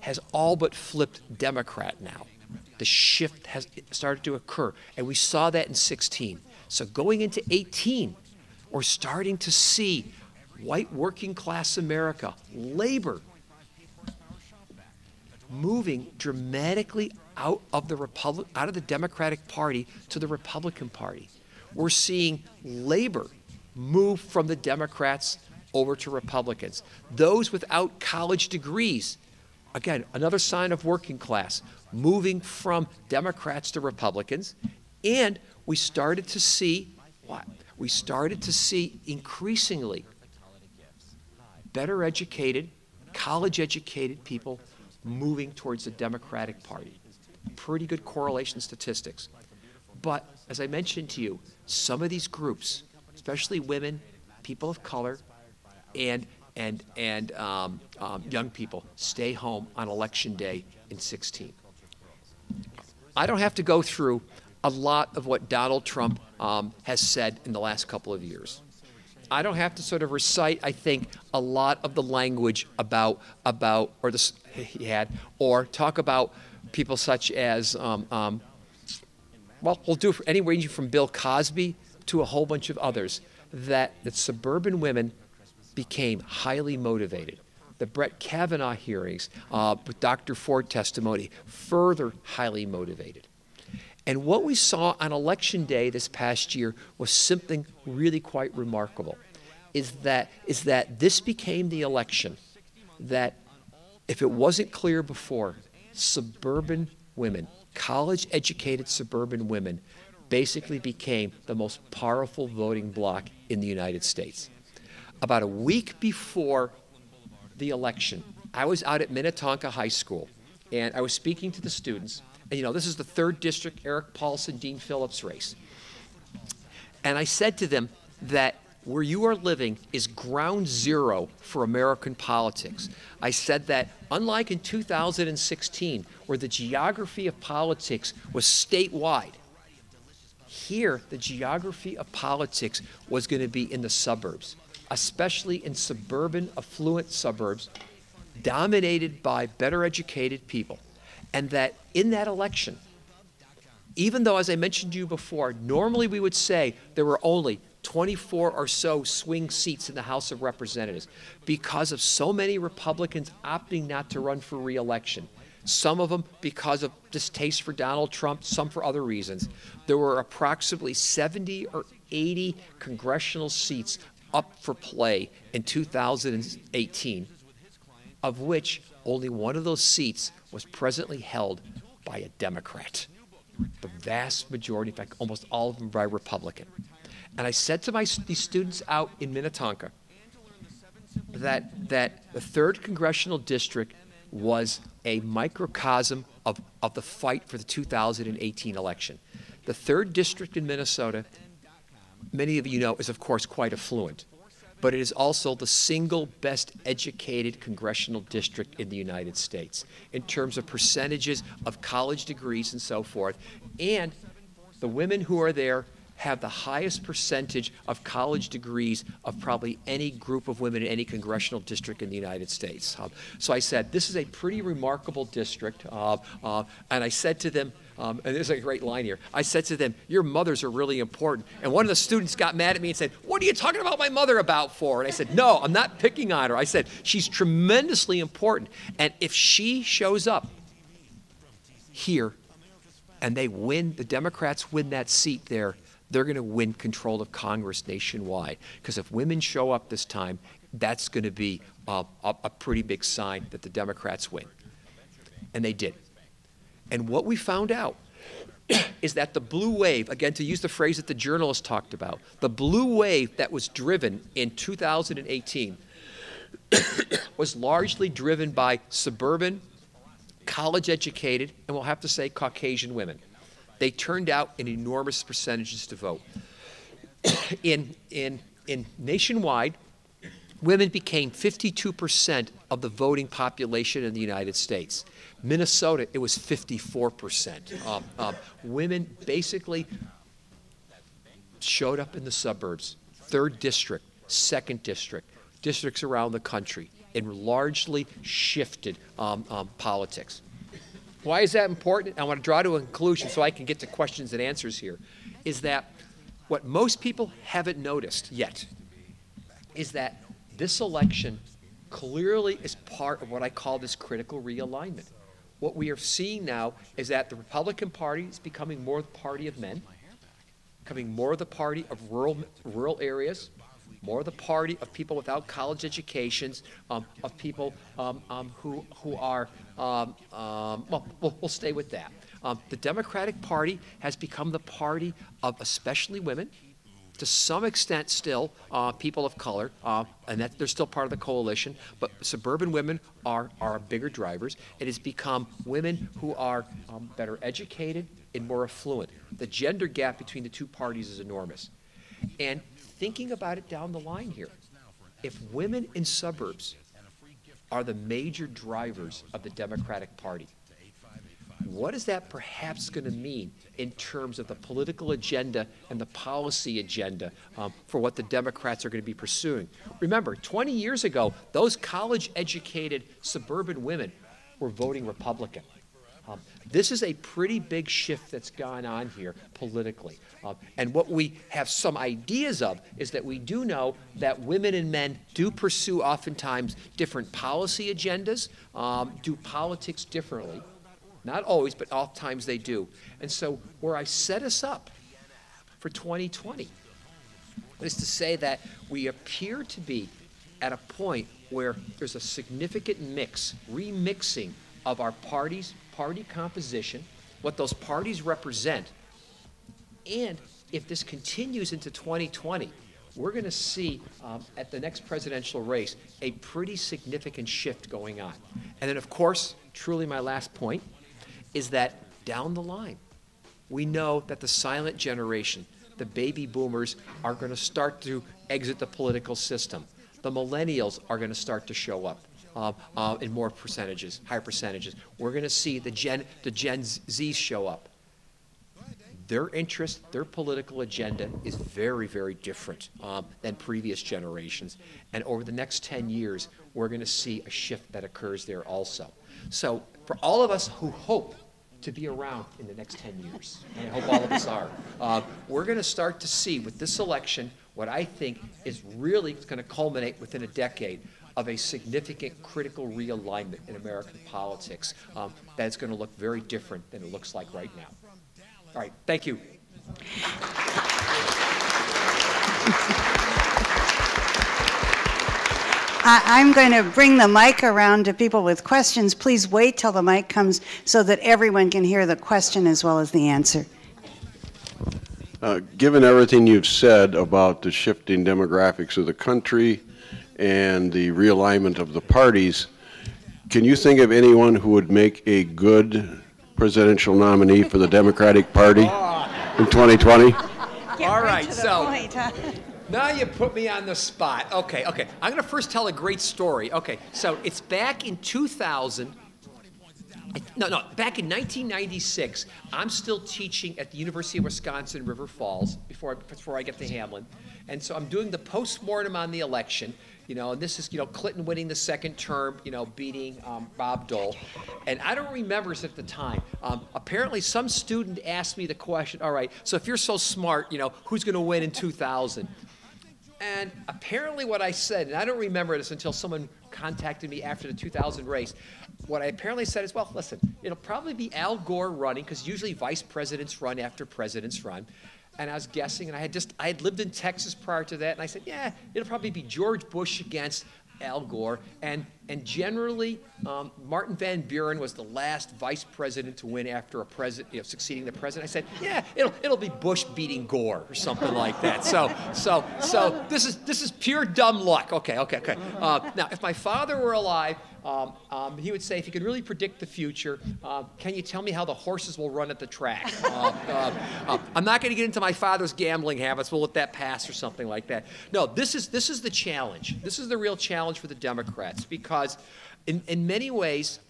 has all but flipped Democrat now. The shift has started to occur, and we saw that in 16. So going into 18, we're starting to see white working class America, labor, moving dramatically out of the Republic, out of the Democratic Party to the Republican Party we're seeing labor move from the Democrats over to Republicans. Those without college degrees, again, another sign of working class, moving from Democrats to Republicans. And we started to see what? We started to see increasingly better educated, college educated people moving towards the Democratic Party. Pretty good correlation statistics. But as I mentioned to you, some of these groups, especially women, people of color, and and, and um, um, young people stay home on election day in 16. I don't have to go through a lot of what Donald Trump um, has said in the last couple of years. I don't have to sort of recite, I think, a lot of the language about about or this he had, or talk about people such as, um, um, well, we'll do it for any ranging from Bill Cosby to a whole bunch of others that that suburban women became highly motivated. The Brett Kavanaugh hearings uh, with Dr. Ford testimony, further highly motivated. And what we saw on election day this past year was something really quite remarkable. Is that, is that this became the election that, if it wasn't clear before, suburban women, college educated suburban women, basically became the most powerful voting bloc in the United States. About a week before the election, I was out at Minnetonka High School and I was speaking to the students. And you know, this is the third district Erik Paulsen Dean Phillips race. And I said to them that where you are living is ground zero for American politics. I said that unlike in 2016, where the geography of politics was statewide, here the geography of politics was going to be in the suburbs, especially in suburban, affluent suburbs, dominated by better educated people and that in that election, even though, as I mentioned to you before, normally we would say there were only 24 or so swing seats in the House of Representatives because of so many Republicans opting not to run for reelection. Some of them because of distaste for Donald Trump, some for other reasons. There were approximately 70 or 80 congressional seats up for play in 2018, of which only one of those seats was presently held by a Democrat. The vast majority, in fact, almost all of them by Republican. And I said to my these students out in Minnetonka that that the third congressional district was a microcosm of, of the fight for the 2018 election. The third district in Minnesota, many of you know, is of course quite affluent but it is also the single best educated congressional district in the United States in terms of percentages of college degrees and so forth. And the women who are there have the highest percentage of college degrees of probably any group of women in any congressional district in the United States. Um, so I said, this is a pretty remarkable district. Uh, uh, and I said to them, um, and there's a great line here. I said to them, Your mothers are really important. And one of the students got mad at me and said, What are you talking about my mother about for? And I said, No, I'm not picking on her. I said, She's tremendously important. And if she shows up here and they win, the Democrats win that seat there, they're going to win control of Congress nationwide. Because if women show up this time, that's going to be a, a, a pretty big sign that the Democrats win. And they did. And what we found out is that the blue wave, again, to use the phrase that the journalist talked about, the blue wave that was driven in 2018 was largely driven by suburban, college educated, and we'll have to say Caucasian women. They turned out in enormous percentages to vote. in, in, in nationwide, women became 52% of the voting population in the United States. Minnesota, it was 54%. Um, um, women basically showed up in the suburbs, third district, second district, districts around the country, and largely shifted um, um, politics. Why is that important? I want to draw to a conclusion so I can get to questions and answers here. Is that what most people haven't noticed yet is that this election clearly is part of what I call this critical realignment. What we are seeing now is that the Republican Party is becoming more the party of men, becoming more the party of rural, rural areas, more the party of people without college educations, um, of people um, um, who, who are, um, um, well, well, we'll stay with that. The Democratic Party has become the party of especially women, to some extent still uh, people of color, uh, and that they're still part of the coalition, but suburban women are, are bigger drivers. It has become women who are um, better educated and more affluent. The gender gap between the two parties is enormous. And thinking about it down the line here, if women in suburbs are the major drivers of the Democratic Party, what is that perhaps going to mean in terms of the political agenda and the policy agenda um, for what the Democrats are going to be pursuing? Remember, 20 years ago, those college educated suburban women were voting Republican. Um, this is a pretty big shift that's gone on here politically. Um, and what we have some ideas of is that we do know that women and men do pursue oftentimes different policy agendas, um, do politics differently. Not always, but oftentimes they do. And so, where I set us up for 2020 is to say that we appear to be at a point where there's a significant mix, remixing of our parties, party composition, what those parties represent, and if this continues into 2020, we're going to see um, at the next presidential race a pretty significant shift going on. And then, of course, truly my last point is that down the line, we know that the silent generation, the baby boomers, are going to start to exit the political system. The millennials are going to start to show up. Uh, in more percentages, higher percentages. We're going to see the Gen, the Gen Zs show up. Their interest, their political agenda is very, very different um, than previous generations. And over the next 10 years, we're going to see a shift that occurs there also. So, for all of us who hope to be around in the next 10 years. And I hope all of us are. Uh, we're going to start to see with this election what I think is really going to culminate within a decade of a significant critical realignment in American politics um, that's going to look very different than it looks like right now. All right, thank you. I, am going to bring the mic around to people with questions. Please wait till the mic comes so that everyone can hear the question as well as the answer. Uh, given everything you've said about the shifting demographics of the country and the realignment of the parties, can you think of anyone who would make a good presidential nominee for the Democratic Party in 2020? All right, so point, huh? Now you put me on the spot. Okay, okay. I'm going to first tell a great story. Okay, so it's back in 2000. No, no, back in 1996, I'm still teaching at the University of Wisconsin River Falls before I, before I get to Hamline. And so I'm doing the post-mortem on the election, you know, and this is, you know, Clinton winning the second term, you know, beating um, Bob Dole. And I don't remember this at the time. Um, apparently, some student asked me the question, all right, so if you're so smart, you know, who's going to win in 2000? And apparently, what I said, and I don't remember this until someone contacted me after the 2000 race, what I apparently said is, well, listen, it'll probably be Al Gore running, because usually vice presidents run after presidents run. And I was guessing, and I had just, I had lived in Texas prior to that, and I said, yeah, it'll probably be George Bush against Al Gore. And, and generally, um, Martin Van Buren was the last vice president to win after a president, you know, succeeding the president. I said, yeah, it'll, it'll be Bush beating Gore or something like that. So, so, so this is, this is pure dumb luck. Okay, okay, okay. Uh, now, if my father were alive, um, um, he would say, if you could really predict the future, uh, can you tell me how the horses will run at the track? Uh, uh, uh I'm not going to get into my father's gambling habits. We'll let that pass or something like that. No, this is, this is the challenge. This is the real challenge for the Democrats because, in, in many ways,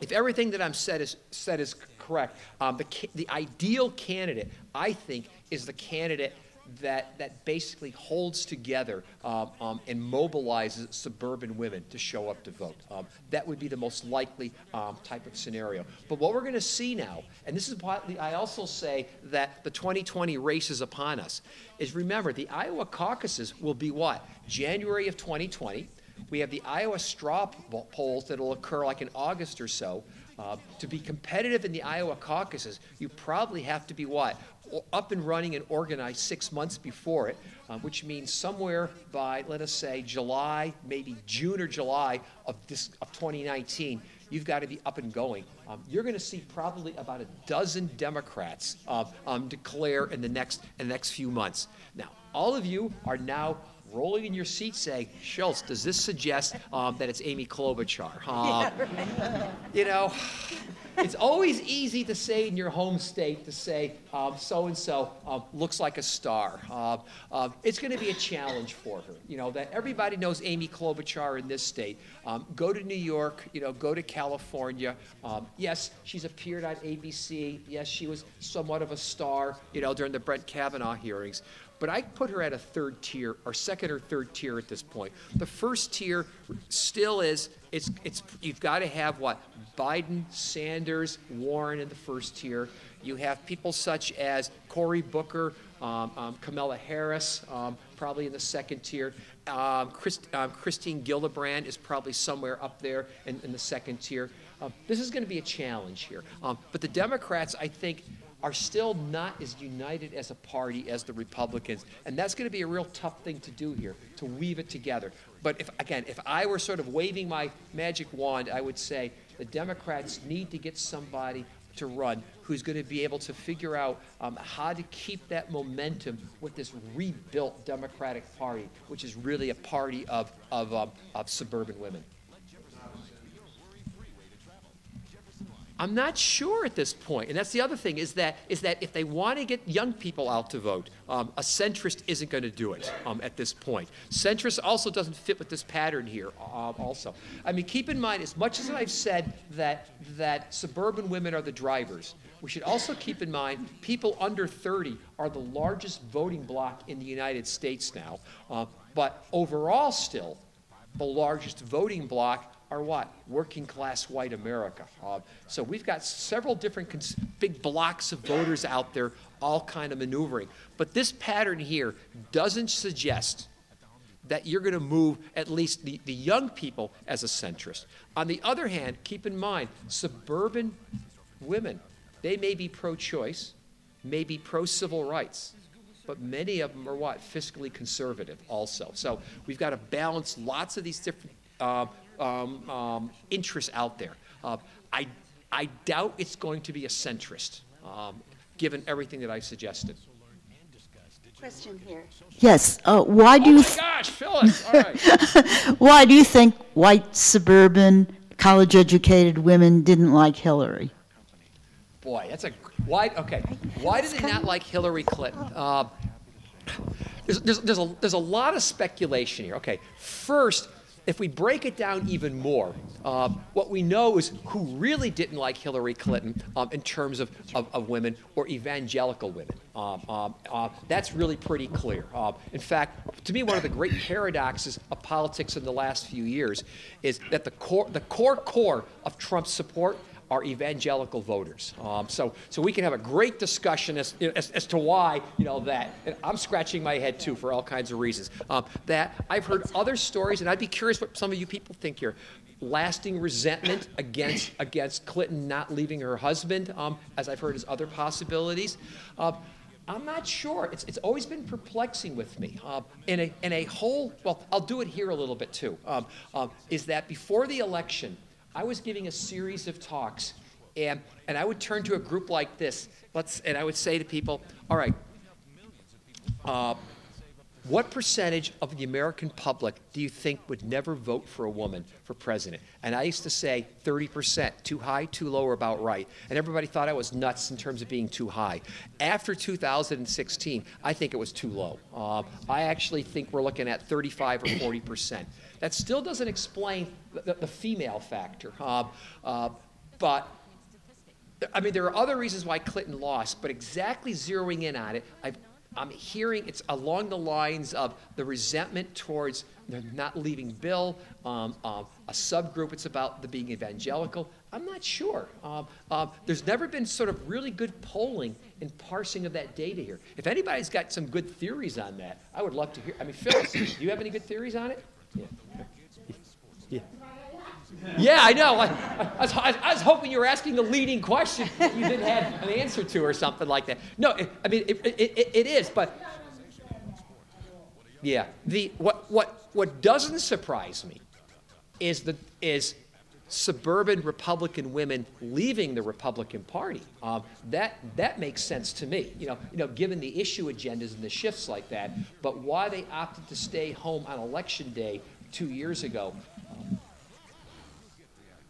if everything that I'm said is, said is correct, um, the, the ideal candidate, I think, is the candidate that, that basically holds together um, um, and mobilizes suburban women to show up to vote. Um, that would be the most likely um, type of scenario. But what we're going to see now, and this is why I also say that the 2020 race is upon us, is remember the Iowa caucuses will be what? January of 2020. We have the Iowa straw polls that will occur like in August or so. Uh, to be competitive in the Iowa caucuses, you probably have to be what? Up and running and organized six months before it, uh, which means somewhere by, let us say, July, maybe June or July of, this, of 2019, you've got to be up and going. Um, you're going to see probably about a dozen Democrats uh, um, declare in the next in the next few months. Now, all of you are now rolling in your seat saying, Schultz, does this suggest um, that it's Amy Klobuchar? Uh, yeah, right. You know, it's always easy to say in your home state to say so and so looks like a star. Uh, uh, it's going to be a challenge for her. You know that everybody knows Amy Klobuchar in this state. Um, go to New York. You know, go to California. Um, yes, she's appeared on ABC. Yes, she was somewhat of a star. You know, during the Brett Kavanaugh hearings. But I put her at a third tier, or second or third tier at this point. The first tier still is it's it's you've got to have what Biden, Sanders, Warren in the first tier. You have people such as Cory Booker, um, um, Kamala Harris, um, probably in the second tier. Um, Christ, um, Christine Gillibrand is probably somewhere up there in, in the second tier. Um, this is going to be a challenge here. but the Democrats, I think, are still not as united as a party as the Republicans. And that's going to be a real tough thing to do here, to weave it together. But if, again, if I were sort of waving my magic wand, I would say the Democrats need to get somebody to run who's going to be able to figure out um, how to keep that momentum with this rebuilt Democratic Party, which is really a party of, of, um, of suburban women. I'm not sure at this point, and that's the other thing is that is that if they want to get young people out to vote, um, a centrist isn't going to do it um, at this point. Centrist also doesn't fit with this pattern here. Um, also, I mean, keep in mind, as much as I've said that that suburban women are the drivers, we should also keep in mind people under 30 are the largest voting bloc in the United States now. Uh, but overall, still, the largest voting bloc are what? Working class white America. Uh, so we've got several different cons- big blocks of voters out there, all kind of maneuvering. But this pattern here doesn't suggest that you're going to move at least the, the young people as a centrist. On the other hand, keep in mind, suburban women, they may be pro choice, may be pro civil rights, but many of them are what? Fiscally conservative also. So we've got to balance lots of these different uh, um, um, interests out there. Uh, I, I doubt it's going to be a centrist, um, given everything that I suggested. Question here. Yes. Uh, why do oh you? my gosh, Phyllis! All right. why do you think white suburban college-educated women didn't like Hillary? Boy, that's a why. Okay, why did they not like Hillary Clinton? Uh, there's, there's, there's, a, there's a lot of speculation here. Okay, first, if we break it down even more, uh, what we know is who really didn't like Hillary Clinton um, in terms of, of, of, women or evangelical women. Um, um, uh, that's really pretty clear. Uh, in fact, to me, one of the great paradoxes of politics in the last few years is that the core, the core core of Trump's support are evangelical voters. Um, so, so we can have a great discussion as, as, as, to why, you know, that. And I'm scratching my head too for all kinds of reasons. Um, that I've heard other stories, and I'd be curious what some of you people think here. Lasting resentment against against Clinton not leaving her husband, um, as I've heard as other possibilities. Uh, I'm not sure. It's, it's always been perplexing with me. Uh, in, a, in a whole, well, I'll do it here a little bit too, um, um, is that before the election, I was giving a series of talks, and, and I would turn to a group like this, let's, and I would say to people, all right, uh, what percentage of the American public do you think would never vote for a woman for president? And I used to say 30%, too high, too low, or about right. And everybody thought I was nuts in terms of being too high. After 2016, I think it was too low. Uh, I actually think we're looking at 35 or 40%. That still doesn't explain the, the female factor. Uh, uh, but I mean, there are other reasons why Clinton lost, but exactly zeroing in on it, i am hearing it's along the lines of the resentment towards not leaving Bill, um, a subgroup, it's about the being evangelical. I'm not sure. Um, um, there's never been sort of really good polling and parsing of that data here. If anybody's got some good theories on that, I would love to hear. I mean, Phyllis, do you have any good theories on it? Yeah. Yeah. Yeah, I know. I, I, was, I, was, hoping you were asking a leading question that you didn't have an answer to or something like that. No, it, I mean, it, it, it is, but yeah. The, what, what, what doesn't surprise me is, the, is suburban Republican women leaving the Republican Party. Um, that, that makes sense to me, you know, you know, given the issue agendas and the shifts like that. But why they opted to stay home on election day two years ago,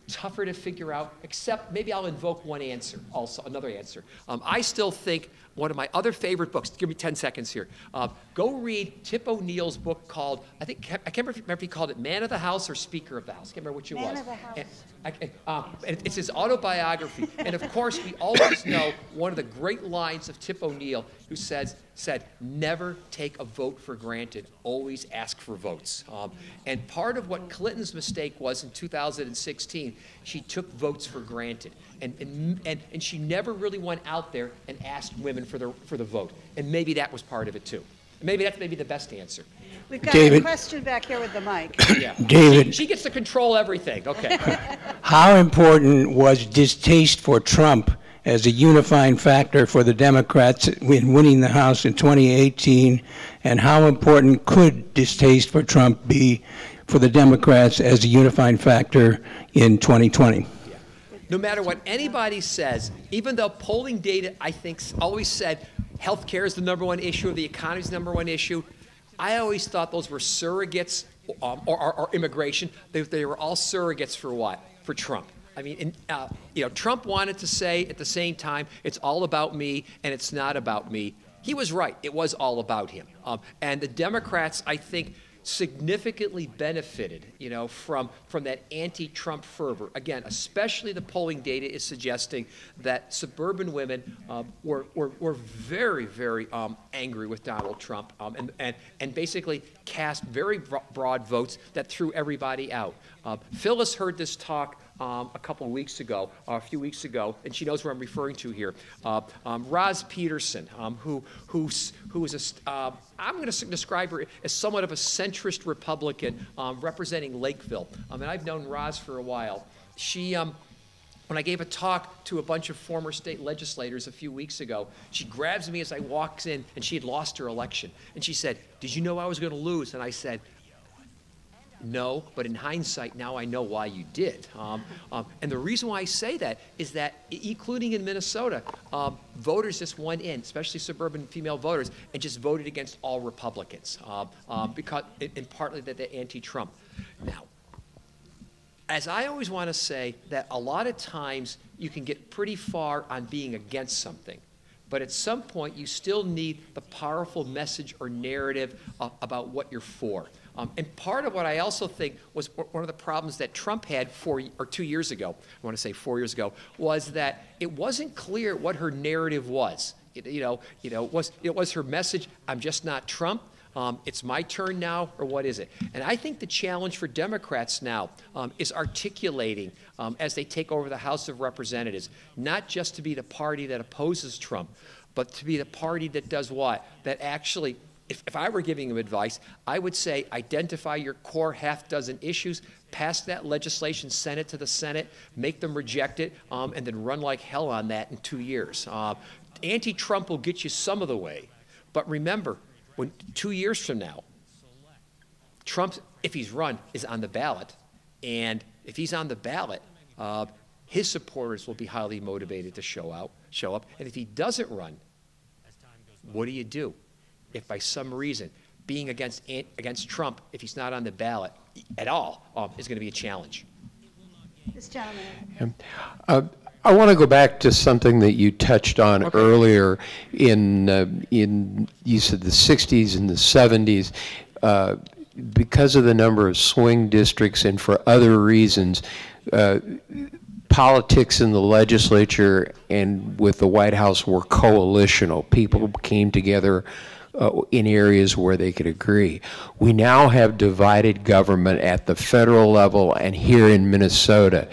tougher to figure out, except maybe I'll invoke one answer, also, another answer. Um, I still think one of my other favorite books, give me 10 seconds here. Uh, go read Tip O'Neill's book called, I think, I can't remember if he called it Man of the House or Speaker of the House. I can't remember which it Man was. of the House. And, I, uh, it's his autobiography. and of course, we always know one of the great lines of Tip O'Neill, who says, said, never take a vote for granted, always ask for votes. Um, and part of what Clinton's mistake was in 2016, she took votes for granted. And, and, and, and she never really went out there and asked women for the, for the vote. And maybe that was part of it too. Maybe that's maybe the best answer. We've got a David. question back here with the mic. Yeah. David. She, she gets to control everything. Okay. How important was distaste for Trump as a unifying factor for the Democrats in winning the House in 2018? And how important could distaste for Trump be for the Democrats as a unifying factor in 2020? No matter what anybody says, even though polling data, I think, always said healthcare is the number one issue, the economy is the number one issue, I always thought those were surrogates um, or, or, or immigration. They, they were all surrogates for what? For Trump. I mean, uh, you know, Trump wanted to say at the same time, it's all about me and it's not about me. He was right. It was all about him. Um, and the Democrats, I think, significantly benefited, you know, from, from that anti-Trump fervor. Again, especially the polling data is suggesting that suburban women um, were, were, were very, very um, angry with Donald Trump um, and, and, and basically cast very broad votes that threw everybody out. Uh, Phyllis heard this talk um, a couple of weeks ago, or a few weeks ago, and she knows where I'm referring to here. Uh, um, Roz Peterson, um, who, who's, who is a, uh, I'm going to describe her as somewhat of a centrist Republican um, representing Lakeville. Um, and I've known Roz for a while. She, um, when I gave a talk to a bunch of former state legislators a few weeks ago, she grabs me as I walks in, and she had lost her election. And she said, Did you know I was going to lose? And I said, no, but in hindsight, now I know why you did. Um, um, and the reason why I say that is that, including in Minnesota, um, voters just went in, especially suburban female voters, and just voted against all Republicans, um, um, because, and and partly that they're anti-Trump. Now, as I always want to say, that a lot of times you can get pretty far on being against something. But at some point, you still need the powerful message or narrative uh, about what you're for. Um, and part of what I also think was one of the problems that Trump had four or two years ago, I want to say four years ago, was that it wasn't clear what her narrative was. It, you know, you know, was it was her message? I'm just not Trump. Um, it's my turn now, or what is it? And I think the challenge for Democrats now um, is articulating um, as they take over the House of Representatives, not just to be the party that opposes Trump, but to be the party that does what? That actually, if, if I were giving them advice, I would say identify your core half dozen issues, pass that legislation, send it to the Senate, make them reject it, um, and then run like hell on that in two years. Uh, Anti Trump will get you some of the way, but remember, when two years from now, Trump, if he's run, is on the ballot, and if he's on the ballot, uh, his supporters will be highly motivated to show out, show up. And if he doesn't run, what do you do? If by some reason being against against Trump, if he's not on the ballot at all, um, is going to be a challenge. This gentleman. Uh, I want to go back to something that you touched on earlier in, uh, in, you said the 60s and the 70s. uh, Because of the number of swing districts and for other reasons, uh, politics in the legislature and with the White House were coalitional. People came together uh, in areas where they could agree. We now have divided government at the federal level and here in Minnesota.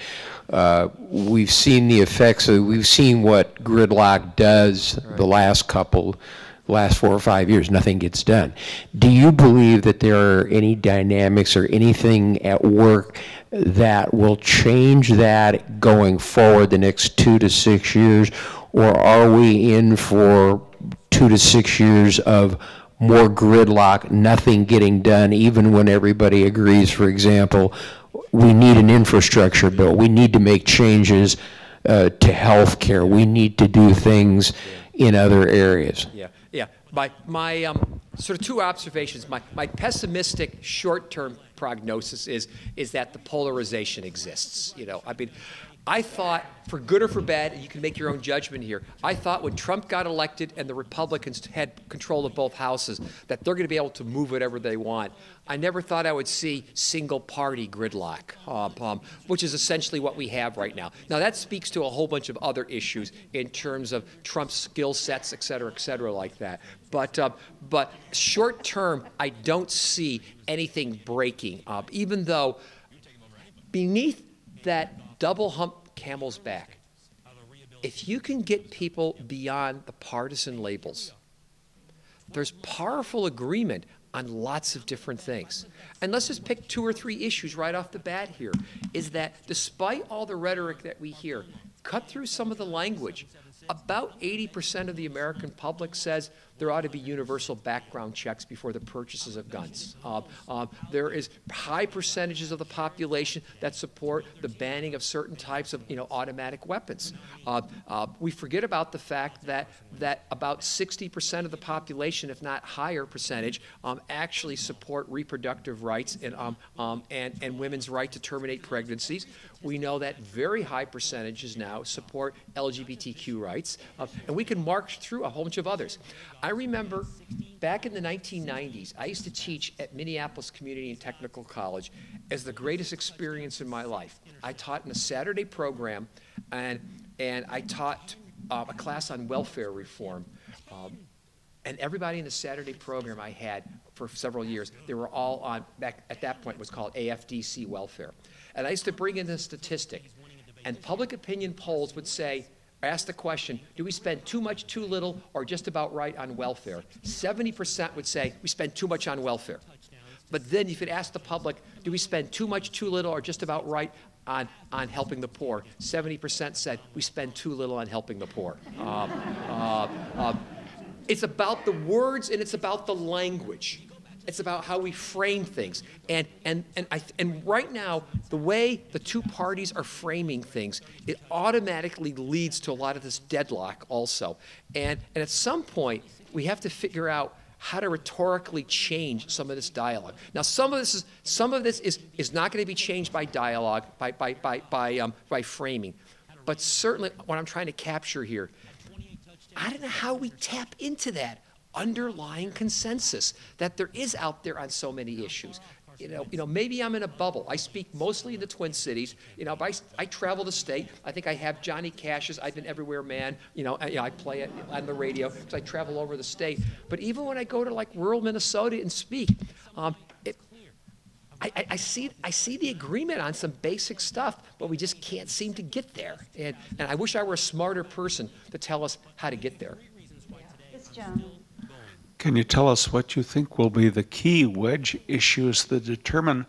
Uh, we've seen the effects of, we've seen what gridlock does the last couple, last four or five years. Nothing gets done. Do you believe that there are any dynamics or anything at work that will change that going forward the next two to six years? Or are we in for two to six years of more gridlock, nothing getting done, even when everybody agrees, for example, we need an infrastructure bill, we need to make changes uh, to health care, we need to do things in other areas. Yeah, yeah. My, my um, sort of two observations. My, my pessimistic short term prognosis is is that the polarization exists. You know, I mean, I thought, for good or for bad, you can make your own judgment here. I thought when Trump got elected and the Republicans had control of both houses, that they're going to be able to move whatever they want. I never thought I would see single party gridlock, um, um, which is essentially what we have right now. Now, that speaks to a whole bunch of other issues in terms of Trump's skill sets, et cetera, et cetera, like that. But, uh, but short term, I don't see anything breaking up, even though beneath that double hump camel's back. If you can get people beyond the partisan labels, there's powerful agreement on lots of different things. And let's just pick two or three issues right off the bat here is that despite all the rhetoric that we hear, cut through some of the language. About 80% of the American public says there ought to be universal background checks before the purchases of guns. Uh, uh, there is high percentages of the population that support the banning of certain types of you know, automatic weapons. Uh, uh we forget about the fact that, that about 60% of the population, if not higher percentage, um, actually support reproductive rights and, um, um, and, and women's right to terminate pregnancies. We know that very high percentages now support LGBTQ rights, uh, and we can march through a whole bunch of others. I remember back in the 1990s, I used to teach at Minneapolis Community and Technical College as the greatest experience in my life. I taught in a Saturday program, and, and I taught uh, a class on welfare reform. Um, and everybody in the Saturday program I had for several years, they were all on, back at that point, was called AFDC welfare. And I used to bring in the statistic, and public opinion polls would say, ask the question, do we spend too much, too little, or just about right on welfare? 70% would say we spend too much on welfare. But then if you could ask the public, do we spend too much, too little, or just about right on, on helping the poor? 70% said we spend too little on helping the poor. Uh, uh, it's about the words and it's about the language. It's about how we frame things. And, and, and, I, and right now, the way the two parties are framing things, it automatically leads to a lot of this deadlock also. And, and at some point, we have to figure out how to rhetorically change some of this dialogue. Now, some of this is, some of this is, is not going to be changed by dialogue, by, by, by, by, um, by framing. But certainly, what I'm trying to capture here, I don't know how we tap into that underlying consensus that there is out there on so many issues. You know, you know, maybe I'm in a bubble. I speak mostly in the Twin Cities. You know, I, I travel the state. I think I have Johnny Cash's I've Been Everywhere Man. You know, I, you know, I play it on the radio because I travel over the state. But even when I go to like rural Minnesota and speak, um, it, I, I, see, I see the agreement on some basic stuff, but we just can't seem to get there. And, and I wish I were a smarter person to tell us how to get there. John. Can you tell us what you think will be the key wedge issues that determine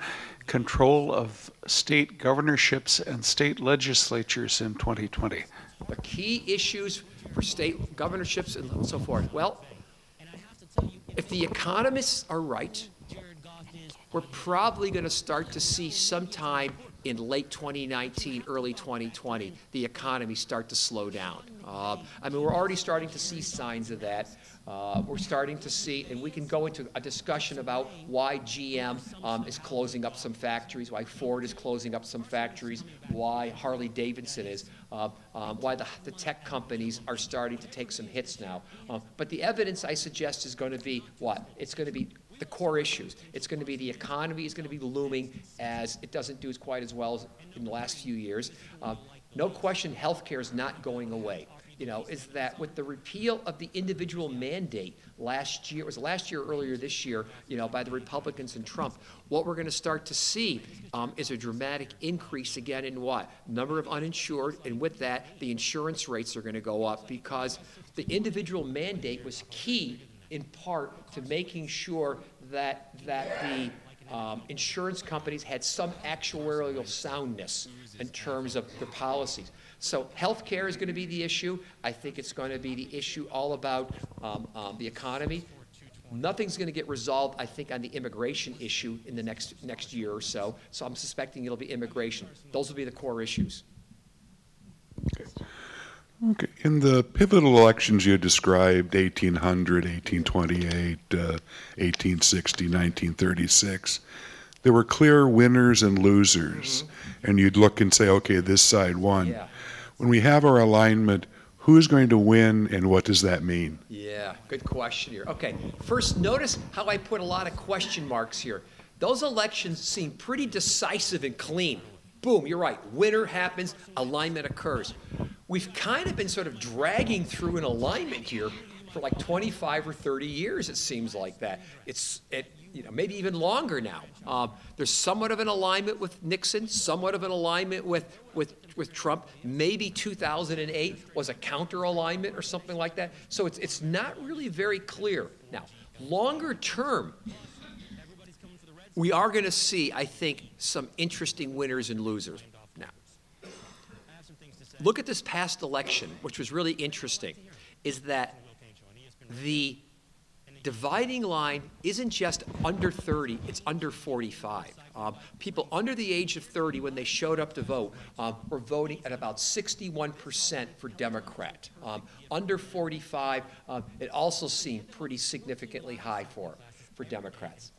control of state governorships and state legislatures in 2020? The key issues for state governorships and so forth. Well, if the economists are right, we're probably going to start to see sometime in late 2019, early 2020, the economy start to slow down. Uh, I mean, we're already starting to see signs of that. Uh, we're starting to see, and we can go into a discussion about why GM um, is closing up some factories, why Ford is closing up some factories, why Harley Davidson is, uh, um, why the, the, tech companies are starting to take some hits now. Uh, but the evidence I suggest is going to be what? It's going to be the core issues. It's going to be the economy is going to be looming as it doesn't do quite as well as in the last few years. Uh, no question, healthcare is not going away you know, is that with the repeal of the individual mandate last year, it was last year earlier this year, you know, by the Republicans and Trump, what we're going to start to see um, is a dramatic increase again in what? Number of uninsured, and with that, the insurance rates are going to go up because the individual mandate was key in part to making sure that, that the um, insurance companies had some actuarial soundness in terms of their policies. So healthcare is going to be the issue. I think it's going to be the issue all about um, um, the economy. Nothing's going to get resolved, I think, on the immigration issue in the next next year or so. So I'm suspecting it'll be immigration. Those will be the core issues. Okay. Okay. In the pivotal elections you described, 1800, 1828, uh, 1860, 1936, there were clear winners and losers, and you'd look and say, okay, this side won. Yeah. When we have our alignment, who's going to win, and what does that mean? Yeah, good question here. Okay, first, notice how I put a lot of question marks here. Those elections seem pretty decisive and clean. Boom, you're right. Winner happens, alignment occurs. We've kind of been sort of dragging through an alignment here for like 25 or 30 years, it seems like that. It's, it, you know, maybe even longer now. Um, there's somewhat of an alignment with Nixon, somewhat of an alignment with, with, with Trump. Maybe 2008 was a counter alignment or something like that. So it's, it's not really very clear. Now, longer term, we are going to see, I think, some interesting winners and losers. Now, look at this past election, which was really interesting, is that the dividing line isn't just under 30, it's under 45. Um, people under the age of 30, when they showed up to vote, um, were voting at about 61% for Democrat. Um, under 45, um, it also seemed pretty significantly high for, for Democrats.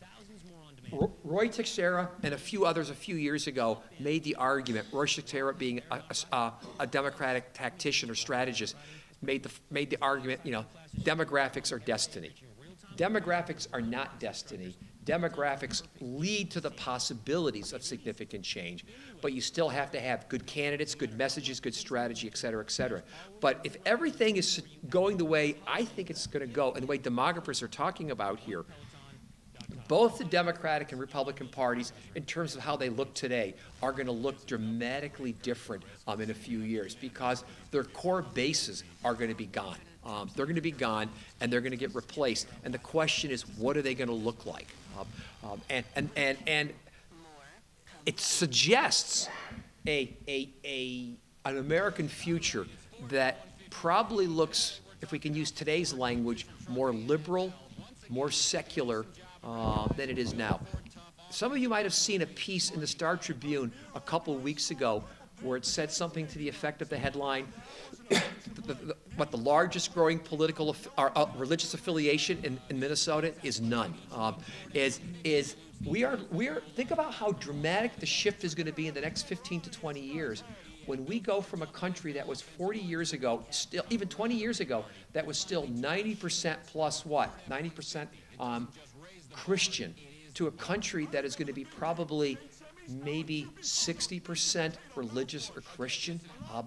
Roy Teixeira and a few others a few years ago made the argument, Roy Teixeira being a, a, a Democratic tactician or strategist, made the, made the argument, you know, demographics are destiny. Demographics are not destiny. Demographics lead to the possibilities of significant change, but you still have to have good candidates, good messages, good strategy, et cetera, et cetera. But if everything is going the way I think it's going to go, and the way demographers are talking about here, both the Democratic and Republican parties, in terms of how they look today, are going to look dramatically different um, in a few years because their core bases are going to be gone. Um, they're going to be gone and they're going to get replaced. And the question is, what are they going to look like? Um, um, and, and, and, and it suggests a, a, a, an American future that probably looks, if we can use today's language, more liberal, more secular uh, than it is now. Some of you might have seen a piece in the Star Tribune a couple weeks ago where it said something to the effect of the headline the, the, what the largest growing political or uh, religious affiliation in, in, Minnesota is none. Um, is is we are we are think about how dramatic the shift is going to be in the next 15 to 20 years when we go from a country that was 40 years ago, still even 20 years ago, that was still 90% plus what 90% um, Christian, to a country that is going to be probably maybe 60% religious or Christian. Uh,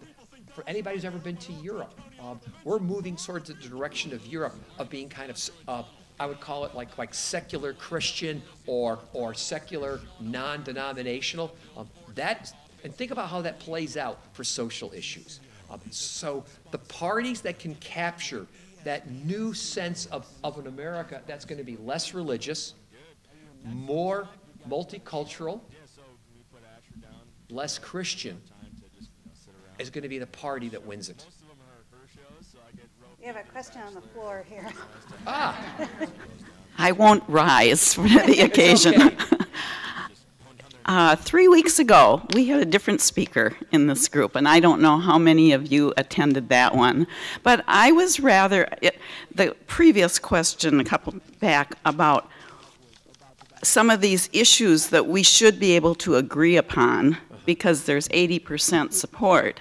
for anybody who's ever been to Europe. Um, we're moving towards the direction of Europe of being kind of, uh, I would call it like like secular Christian or or secular non-denominational. Um, that and think about how that plays out for social issues. Um, so the parties that can capture that new sense of, of an America that's going to be less religious, more multicultural, less Christian, is going to be the party that wins it. We have a question on the floor here. Ah. I won't rise for the occasion. Okay. Uh, three weeks ago, we had a different speaker in this group, and I don't know how many of you attended that one. But I was rather, it, the previous question a couple back about some of these issues that we should be able to agree upon because there's 80% support.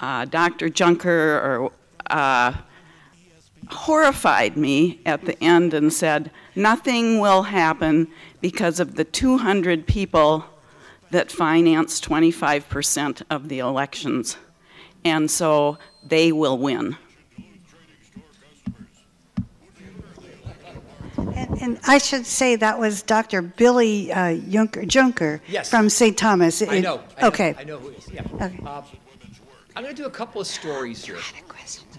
Uh, Dr. Junker or, uh, horrified me at the end and said, Nothing will happen because of the 200 people that finance 25% of the elections. And so they will win. And, I should say that was Dr. Billy uh, Junker, Junker yes. from St. Thomas. I know. I okay. Know, I know who is. Yeah. Okay. Uh, I'm going to do a couple of stories here.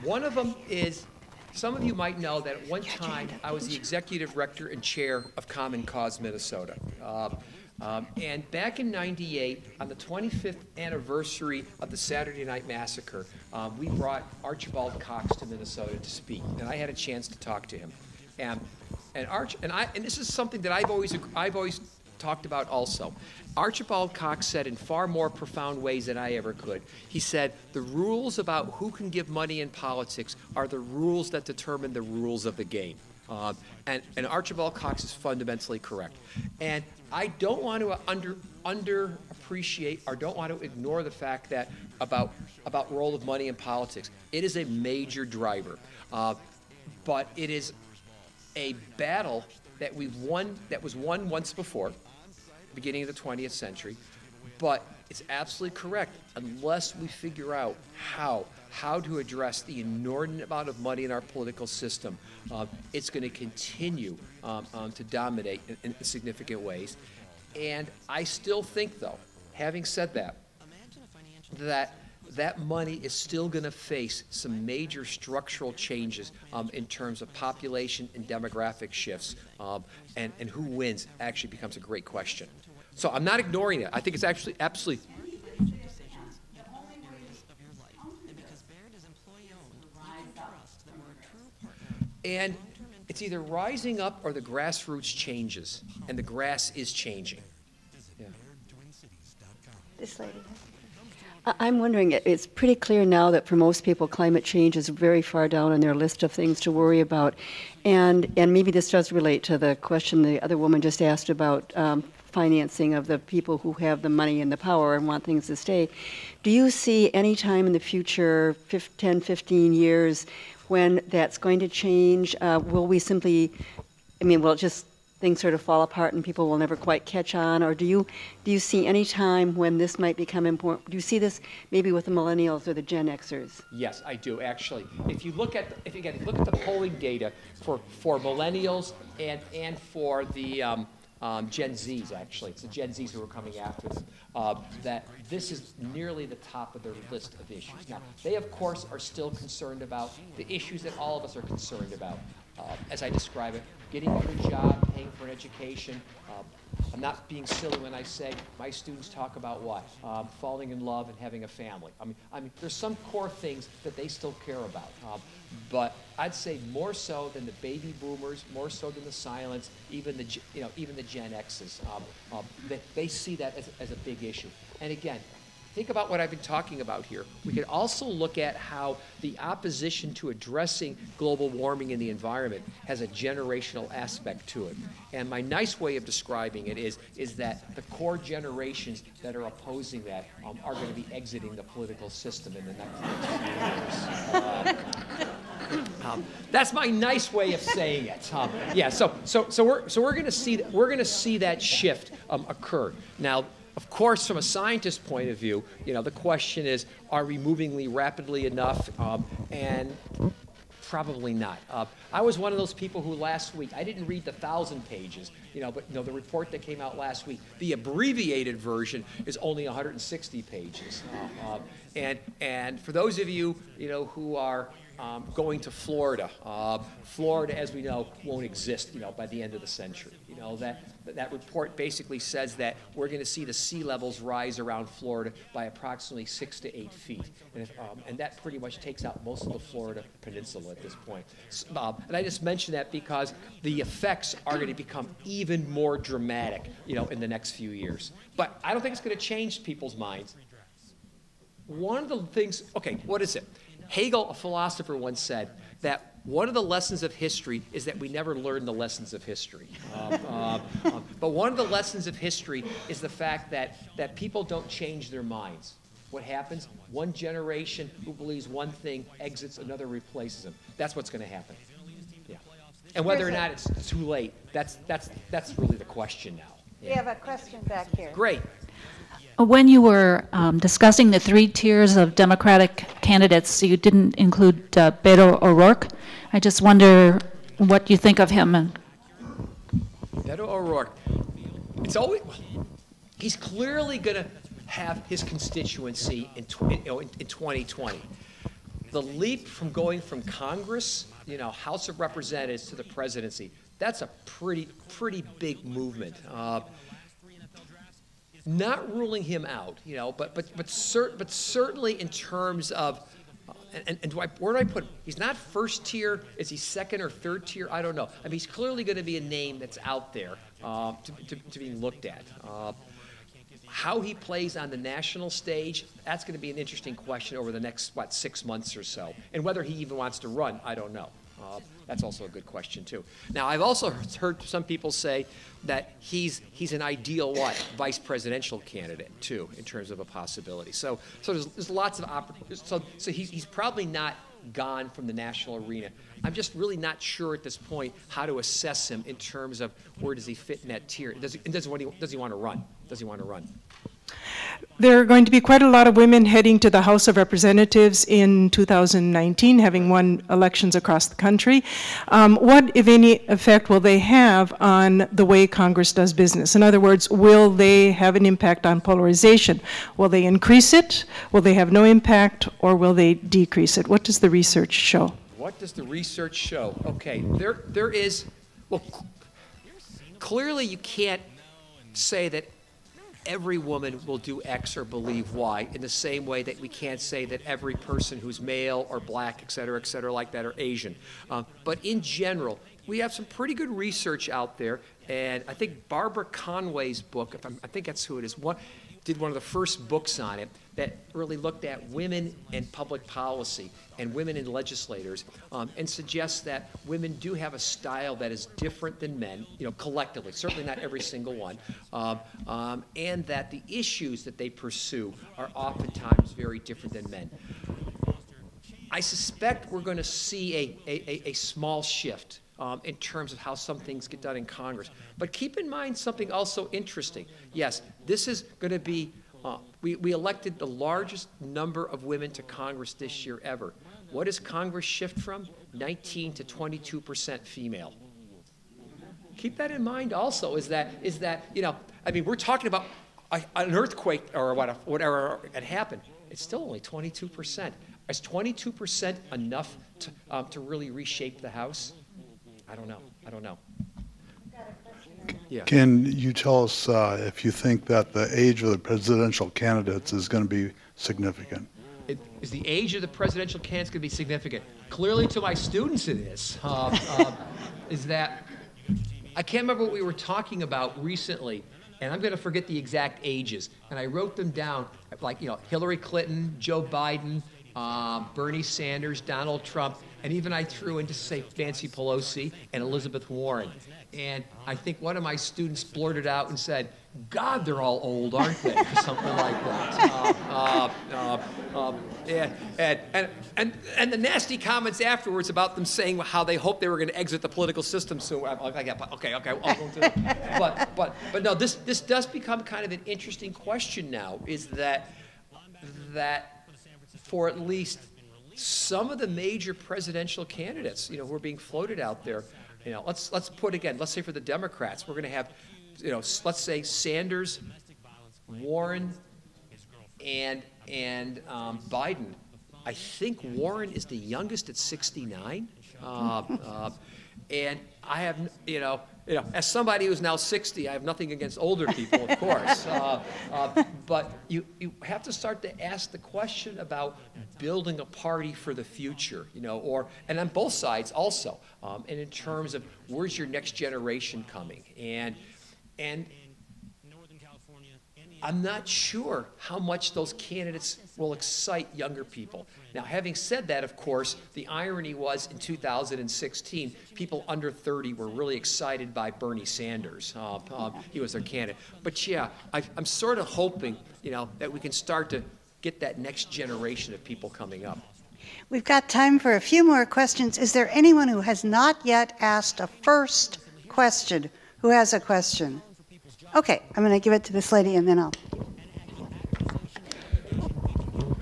One of them is some of you might know that at one time I was the executive director and chair of Common Cause Minnesota. Uh, um, and back in 98, on the 25th anniversary of the Saturday Night Massacre, um, we brought Archibald Cox to Minnesota to speak, and I had a chance to talk to him. And, and, Arch, and, I, and this is something that I've always, I've always talked about also. Archibald Cox said in far more profound ways than I ever could. He said, The rules about who can give money in politics are the rules that determine the rules of the game. Um, and, and Archibald Cox is fundamentally correct. And I don't want to under underappreciate or don't want to ignore the fact that about about role of money in politics. It is a major driver, uh, but it is a battle that we've won that was won once before, beginning of the 20th century. But it's absolutely correct unless we figure out how how to address the inordinate amount of money in our political system. Uh, it's going to continue um, um, to dominate in, in significant ways. And I still think, though, having said that, that that money is still going to face some major structural changes um, in terms of population and demographic shifts. Um, and, and who wins actually becomes a great question. So I'm not ignoring it. I think it's actually absolutely And it's either rising up or the grassroots changes, and the grass is changing. Yeah. This lady. I'm wondering, it's pretty clear now that for most people, climate change is very far down on their list of things to worry about. And, and maybe this does relate to the question the other woman just asked about um, financing of the people who have the money and the power and want things to stay. Do you see any time in the future, fif- 10, 15 years, when that's going to change? Uh, will we simply, I mean, will it just things sort of fall apart and people will never quite catch on? Or do you do you see any time when this might become important? Do you see this maybe with the millennials or the Gen Xers? Yes, I do actually. If you look at if you again look at the polling data for for millennials and and for the um, um, Gen Zs actually, it's the Gen Zs who are coming after them. Uh, that this is nearly the top of their list of issues. Now they of course are still concerned about the issues that all of us are concerned about. Uh, as I describe it, getting a good job, paying for an education. Uh, I'm not being silly when I say my students talk about what? Um, falling in love and having a family. I mean, I mean, there's some core things that they still care about. Um, but I'd say more so than the baby boomers, more so than the silents, even the, you know, even the Gen X's. Um, um, they, they see that as, as a big issue. And again, Think about what I've been talking about here. We could also look at how the opposition to addressing global warming in the environment has a generational aspect to it. And my nice way of describing it is, is that the core generations that are opposing that um, are going to be exiting the political system in the next, few years. Uh, um, that's my nice way of saying it. Um, yeah. So so so we're so we're going to see that we're going to see that shift um, occur now. Of course, from a scientist's point of view, you know the question is: Are we moving rapidly enough? Um, and Probably not. Uh, I was one of those people who last week I didn't read the thousand pages, you know, but you know the report that came out last week. The abbreviated version is only 160 pages, uh, and and for those of you you know who are um, going to Florida, uh, Florida, as we know, won't exist, you know, by the end of the century. You know that that report basically says that we're going to see the sea levels rise around Florida by approximately six to eight feet, and, if, um, and that pretty much takes out most of the Florida peninsula at this point. S- um, and I just mention that because the effects are going to become even more dramatic, you know, in the next few years. But I don't think it's going to change people's minds. One of the things, okay, what is it? Hegel, a philosopher, once said that one of the lessons of history is that we never learn the lessons of history. Um, uh, um, but one of the lessons of history is the fact that, that people don't change their minds. What happens? One generation who believes one thing exits, another replaces them. That's what's going to happen. Yeah. And whether or not it's too late, that's, that's, that's really the question now. We have a question back here. Great. When you were um, discussing the three tiers of Democratic candidates, you didn't include uh, Beto O'Rourke. I just wonder what you think of him. Beto O'Rourke. It's always he's clearly going to have his constituency in, in, in 2020. The leap from going from Congress, you know, House of Representatives to the presidency, that's a pretty pretty big movement. Uh, not ruling him out, you know, but but but, cer- but certainly in terms of and, and do I, where do I put him? He's not first tier. Is he second or third tier? I don't know. I mean, he's clearly going to be a name that's out there uh, to, to, to be looked at. Uh, how he plays on the national stage, that's going to be an interesting question over the next, what, six months or so. And whether he even wants to run, I don't know. Uh, that's also a good question too. Now, I've also heard some people say that he's he's an ideal what vice presidential candidate too, in terms of a possibility. So so there's, there's lots of opportunities. So so he's he's probably not gone from the national arena. I'm just really not sure at this point how to assess him in terms of where does he fit in that tier. Does he, does he, does he want to run? Does he want to run? There are going to be quite a lot of women heading to the House of Representatives in 2019, having won elections across the country. Um, what, if any, effect will they have on the way Congress does business? In other words, will they have an impact on polarization? Will they increase it? Will they have no impact? Or will they decrease it? What does the research show? What does the research show? Okay, there, there is, well, clearly you can't say that every woman will do X or believe Y in the same way that we can't say that every person who's male or black, et cetera, et cetera, like that, are Asian. Um, but in general, we have some pretty good research out there, and I think Barbara Conway's book, i think that's who it is, one, did one of the first books on it that really looked at women and public policy and women and legislators um, and suggests that women do have a style that is different than men, you know, collectively, certainly not every single one, um, um, and that the issues that they pursue are oftentimes very different than men. I suspect we're going to see a, a, a small shift um, in terms of how some things get done in Congress. But keep in mind something also interesting. Yes, this is going to be, uh, we, we elected the largest number of women to Congress this year ever. What does Congress shift from? 19 to 22 percent female. Keep that in mind also, is that, is that you know, I mean, we're talking about a, an earthquake or whatever had happened. It's still only 22 percent. Is 22 percent enough to, um, to really reshape the House? I don't know. I don't know. Yeah. Can you tell us uh, if you think that the age of the presidential candidates is going to be significant? It, is the age of the presidential candidates going to be significant? Clearly, to my students, it is. Uh, uh, is that I can't remember what we were talking about recently, and I'm going to forget the exact ages. And I wrote them down, like you know, Hillary Clinton, Joe Biden, uh, Bernie Sanders, Donald Trump and even I threw in to say Nancy Pelosi and Elizabeth Warren. And I think one of my students blurted out and said, God, they're all old, aren't they? Or something like that. Uh, uh, uh, um, and, and, and, and the nasty comments afterwards about them saying how they hoped they were going to exit the political system soon. Okay, okay, okay. I'll go to but, but, but no, this, this does become kind of an interesting question now, is that, that for at least some of the major presidential candidates, you know, who are being floated out there, you know, let's let's put again, let's say for the Democrats, we're going to have, you know, let's say Sanders, Warren, and and um, Biden. I think Warren is the youngest at 69, uh, uh, and I have, you know, you know, as somebody who's now 60, I have nothing against older people, of course. Uh, uh, but you, you have to start to ask the question about building a party for the future, you know, or, and on both sides also, um, and in terms of where's your next generation coming? And, and I'm not sure how much those candidates will excite younger people. Now, having said that, of course, the irony was in 2016, people under 30 were really excited by Bernie Sanders. Uh, uh, he was their candidate. But yeah, I, I'm sort of hoping, you know, that we can start to get that next generation of people coming up. We've got time for a few more questions. Is there anyone who has not yet asked a first question who has a question? Okay, I'm going to give it to this lady and then I'll.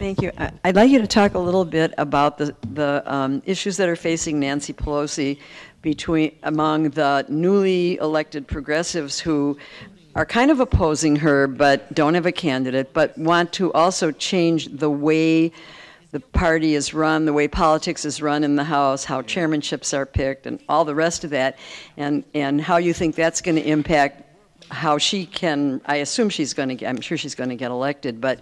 Thank you. I'd like you to talk a little bit about the, the um, issues that are facing Nancy Pelosi between among the newly elected progressives who are kind of opposing her but don't have a candidate, but want to also change the way the party is run, the way politics is run in the House, how chairmanships are picked, and all the rest of that, and, and how you think that's going to impact how she can, I assume she's going to get, I'm sure she's going to get elected, but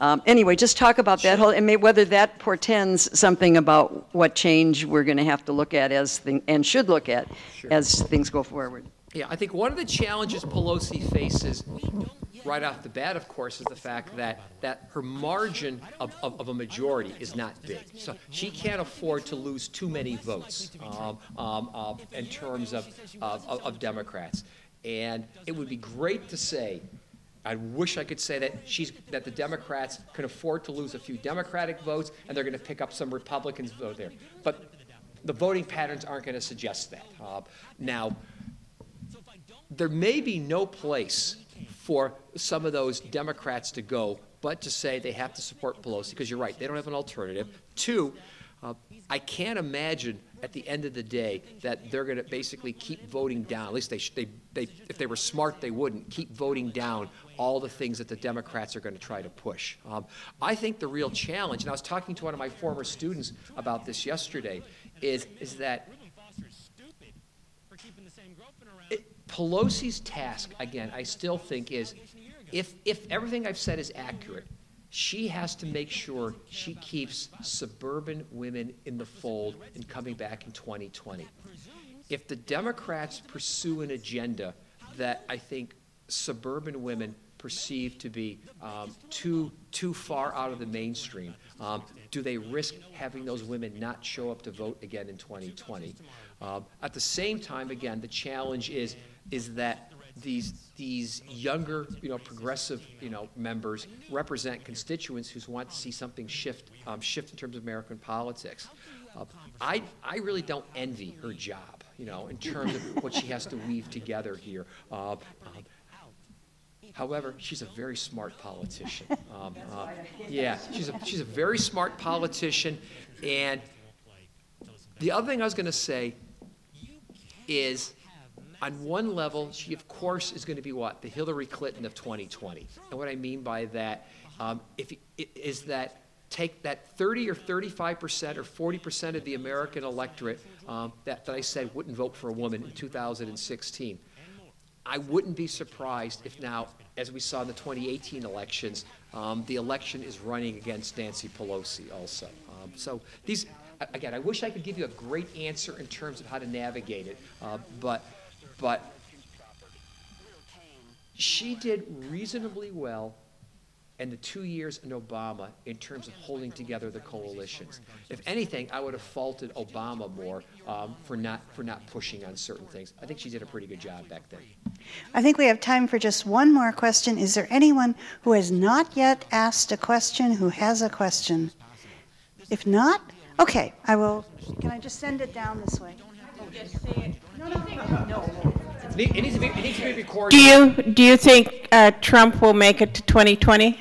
um, anyway, just talk about that whole, and may, whether that portends something about what change we're going to have to look at as thing, and should look at sure. as things go forward. Yeah, I think one of the challenges Pelosi faces right off the bat, of course, is the fact that, that her margin of, of, of a majority is not big. So she can't afford to lose too many votes um, um, uh, in terms of, of, of Democrats. And it would be great to say I wish I could say that she's that the Democrats can afford to lose a few Democratic votes and they're going to pick up some Republicans vote there. But the voting patterns aren't going to suggest that. Uh, now, there may be no place for some of those Democrats to go but to say they have to support Pelosi, because you're right, they don't have an alternative. Two, uh, I can't imagine at the end of the day that they're going to basically keep voting down. At least they, they, they, if they were smart, they wouldn't keep voting down all the things that the Democrats are going to try to push. Um, I think the real challenge, and I was talking to one of my former students about this yesterday, is, is that it, Pelosi's task, again, I still think is if, if everything I've said is accurate, she has to make sure she keeps suburban women in the fold and coming back in 2020. If the Democrats pursue an agenda that I think suburban women perceive to be um, too too far out of the mainstream, um, do they risk having those women not show up to vote again in 2020? Um, at the same time, again, the challenge is is that these these younger, you know, progressive, you know, members represent constituents who want to see something shift um, shift in terms of American politics. Uh, I I really don't envy her job, you know, in terms of what she has to weave together here. Uh, However, she's a very smart politician. Um, uh, yeah, she's a, she's a very smart politician. And the other thing I was going to say is on one level, she, of course, is going to be what? The Hillary Clinton of 2020. And what I mean by that um, if, is that take that 30 or 35 percent or 40 percent of the American electorate um, that, that I said wouldn't vote for a woman in 2016. I wouldn't be surprised if now, as we saw in the 2018 elections, um, the election is running against Nancy Pelosi also. Um, so these, again, I wish I could give you a great answer in terms of how to navigate it, uh, but but she did reasonably well in the two years in Obama in terms of holding together the coalitions. If anything, I would have faulted Obama more um, for not for not pushing on certain things. I think she did a pretty good job back then. I think we have time for just one more question. Is there anyone who has not yet asked a question who has a question? If not, okay, I will. Can I just send it down this way? No, no, no. It needs to be, needs to be recorded. Do you, do you think uh, Trump will make it to 2020?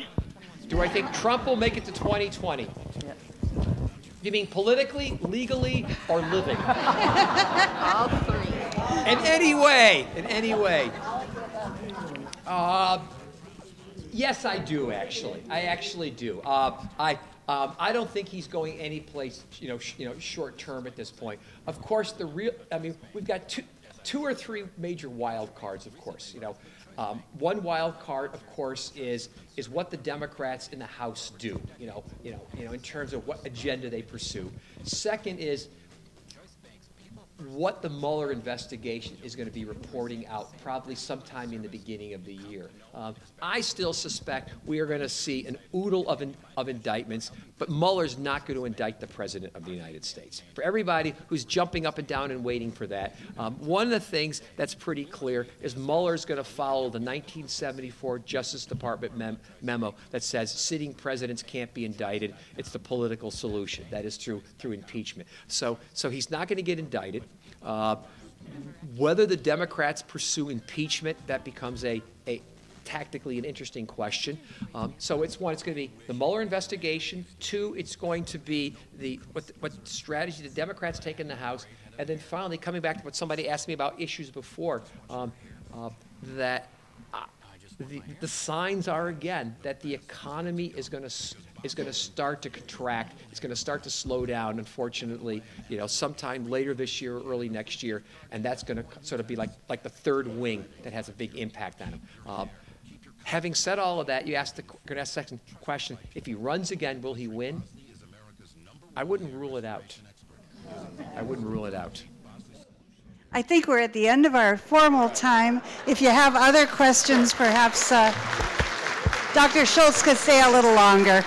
Do I think Trump will make it to 2020? You mean politically, legally, or living? All three. In any way, in any way. Uh, yes, I do actually. I actually do. Uh, I um, I don't think he's going any place, you know, you know, short term at this point. Of course, the real. I mean, we've got two, two or three major wild cards. Of course, you know, um, one wild card, of course, is is what the Democrats in the House do. You know, you know, you know, in terms of what agenda they pursue. Second is what the Mueller investigation is going to be reporting out probably sometime in the beginning of the year. Um, I still suspect we are going to see an oodle of, in, of indictments, but Mueller's not going to indict the President of the United States. For everybody who's jumping up and down and waiting for that, um, one of the things that's pretty clear is Mueller's going to follow the 1974 Justice Department mem- memo that says sitting presidents can't be indicted. It's the political solution. That is through, through impeachment. So, so he's not going to get indicted. Uh, whether the Democrats pursue impeachment, that becomes a, a tactically an interesting question. Um, so it's one, it's going to be the Mueller investigation. Two, it's going to be the what, what strategy the Democrats take in the House, and then finally coming back to what somebody asked me about issues before, um, uh, that the, the signs are again that the economy is going to is going to start to contract. It's going to start to slow down, unfortunately, you know, sometime later this year early next year, and that's going to sort of be like, like the third wing that has a big impact on him. Uh, having said all of that, you asked the, to ask the second question, if he runs again, will he win? I wouldn't rule it out. I wouldn't rule it out. I think we're at the end of our formal time. If you have other questions, perhaps uh, Dr. Schultz could stay a little longer.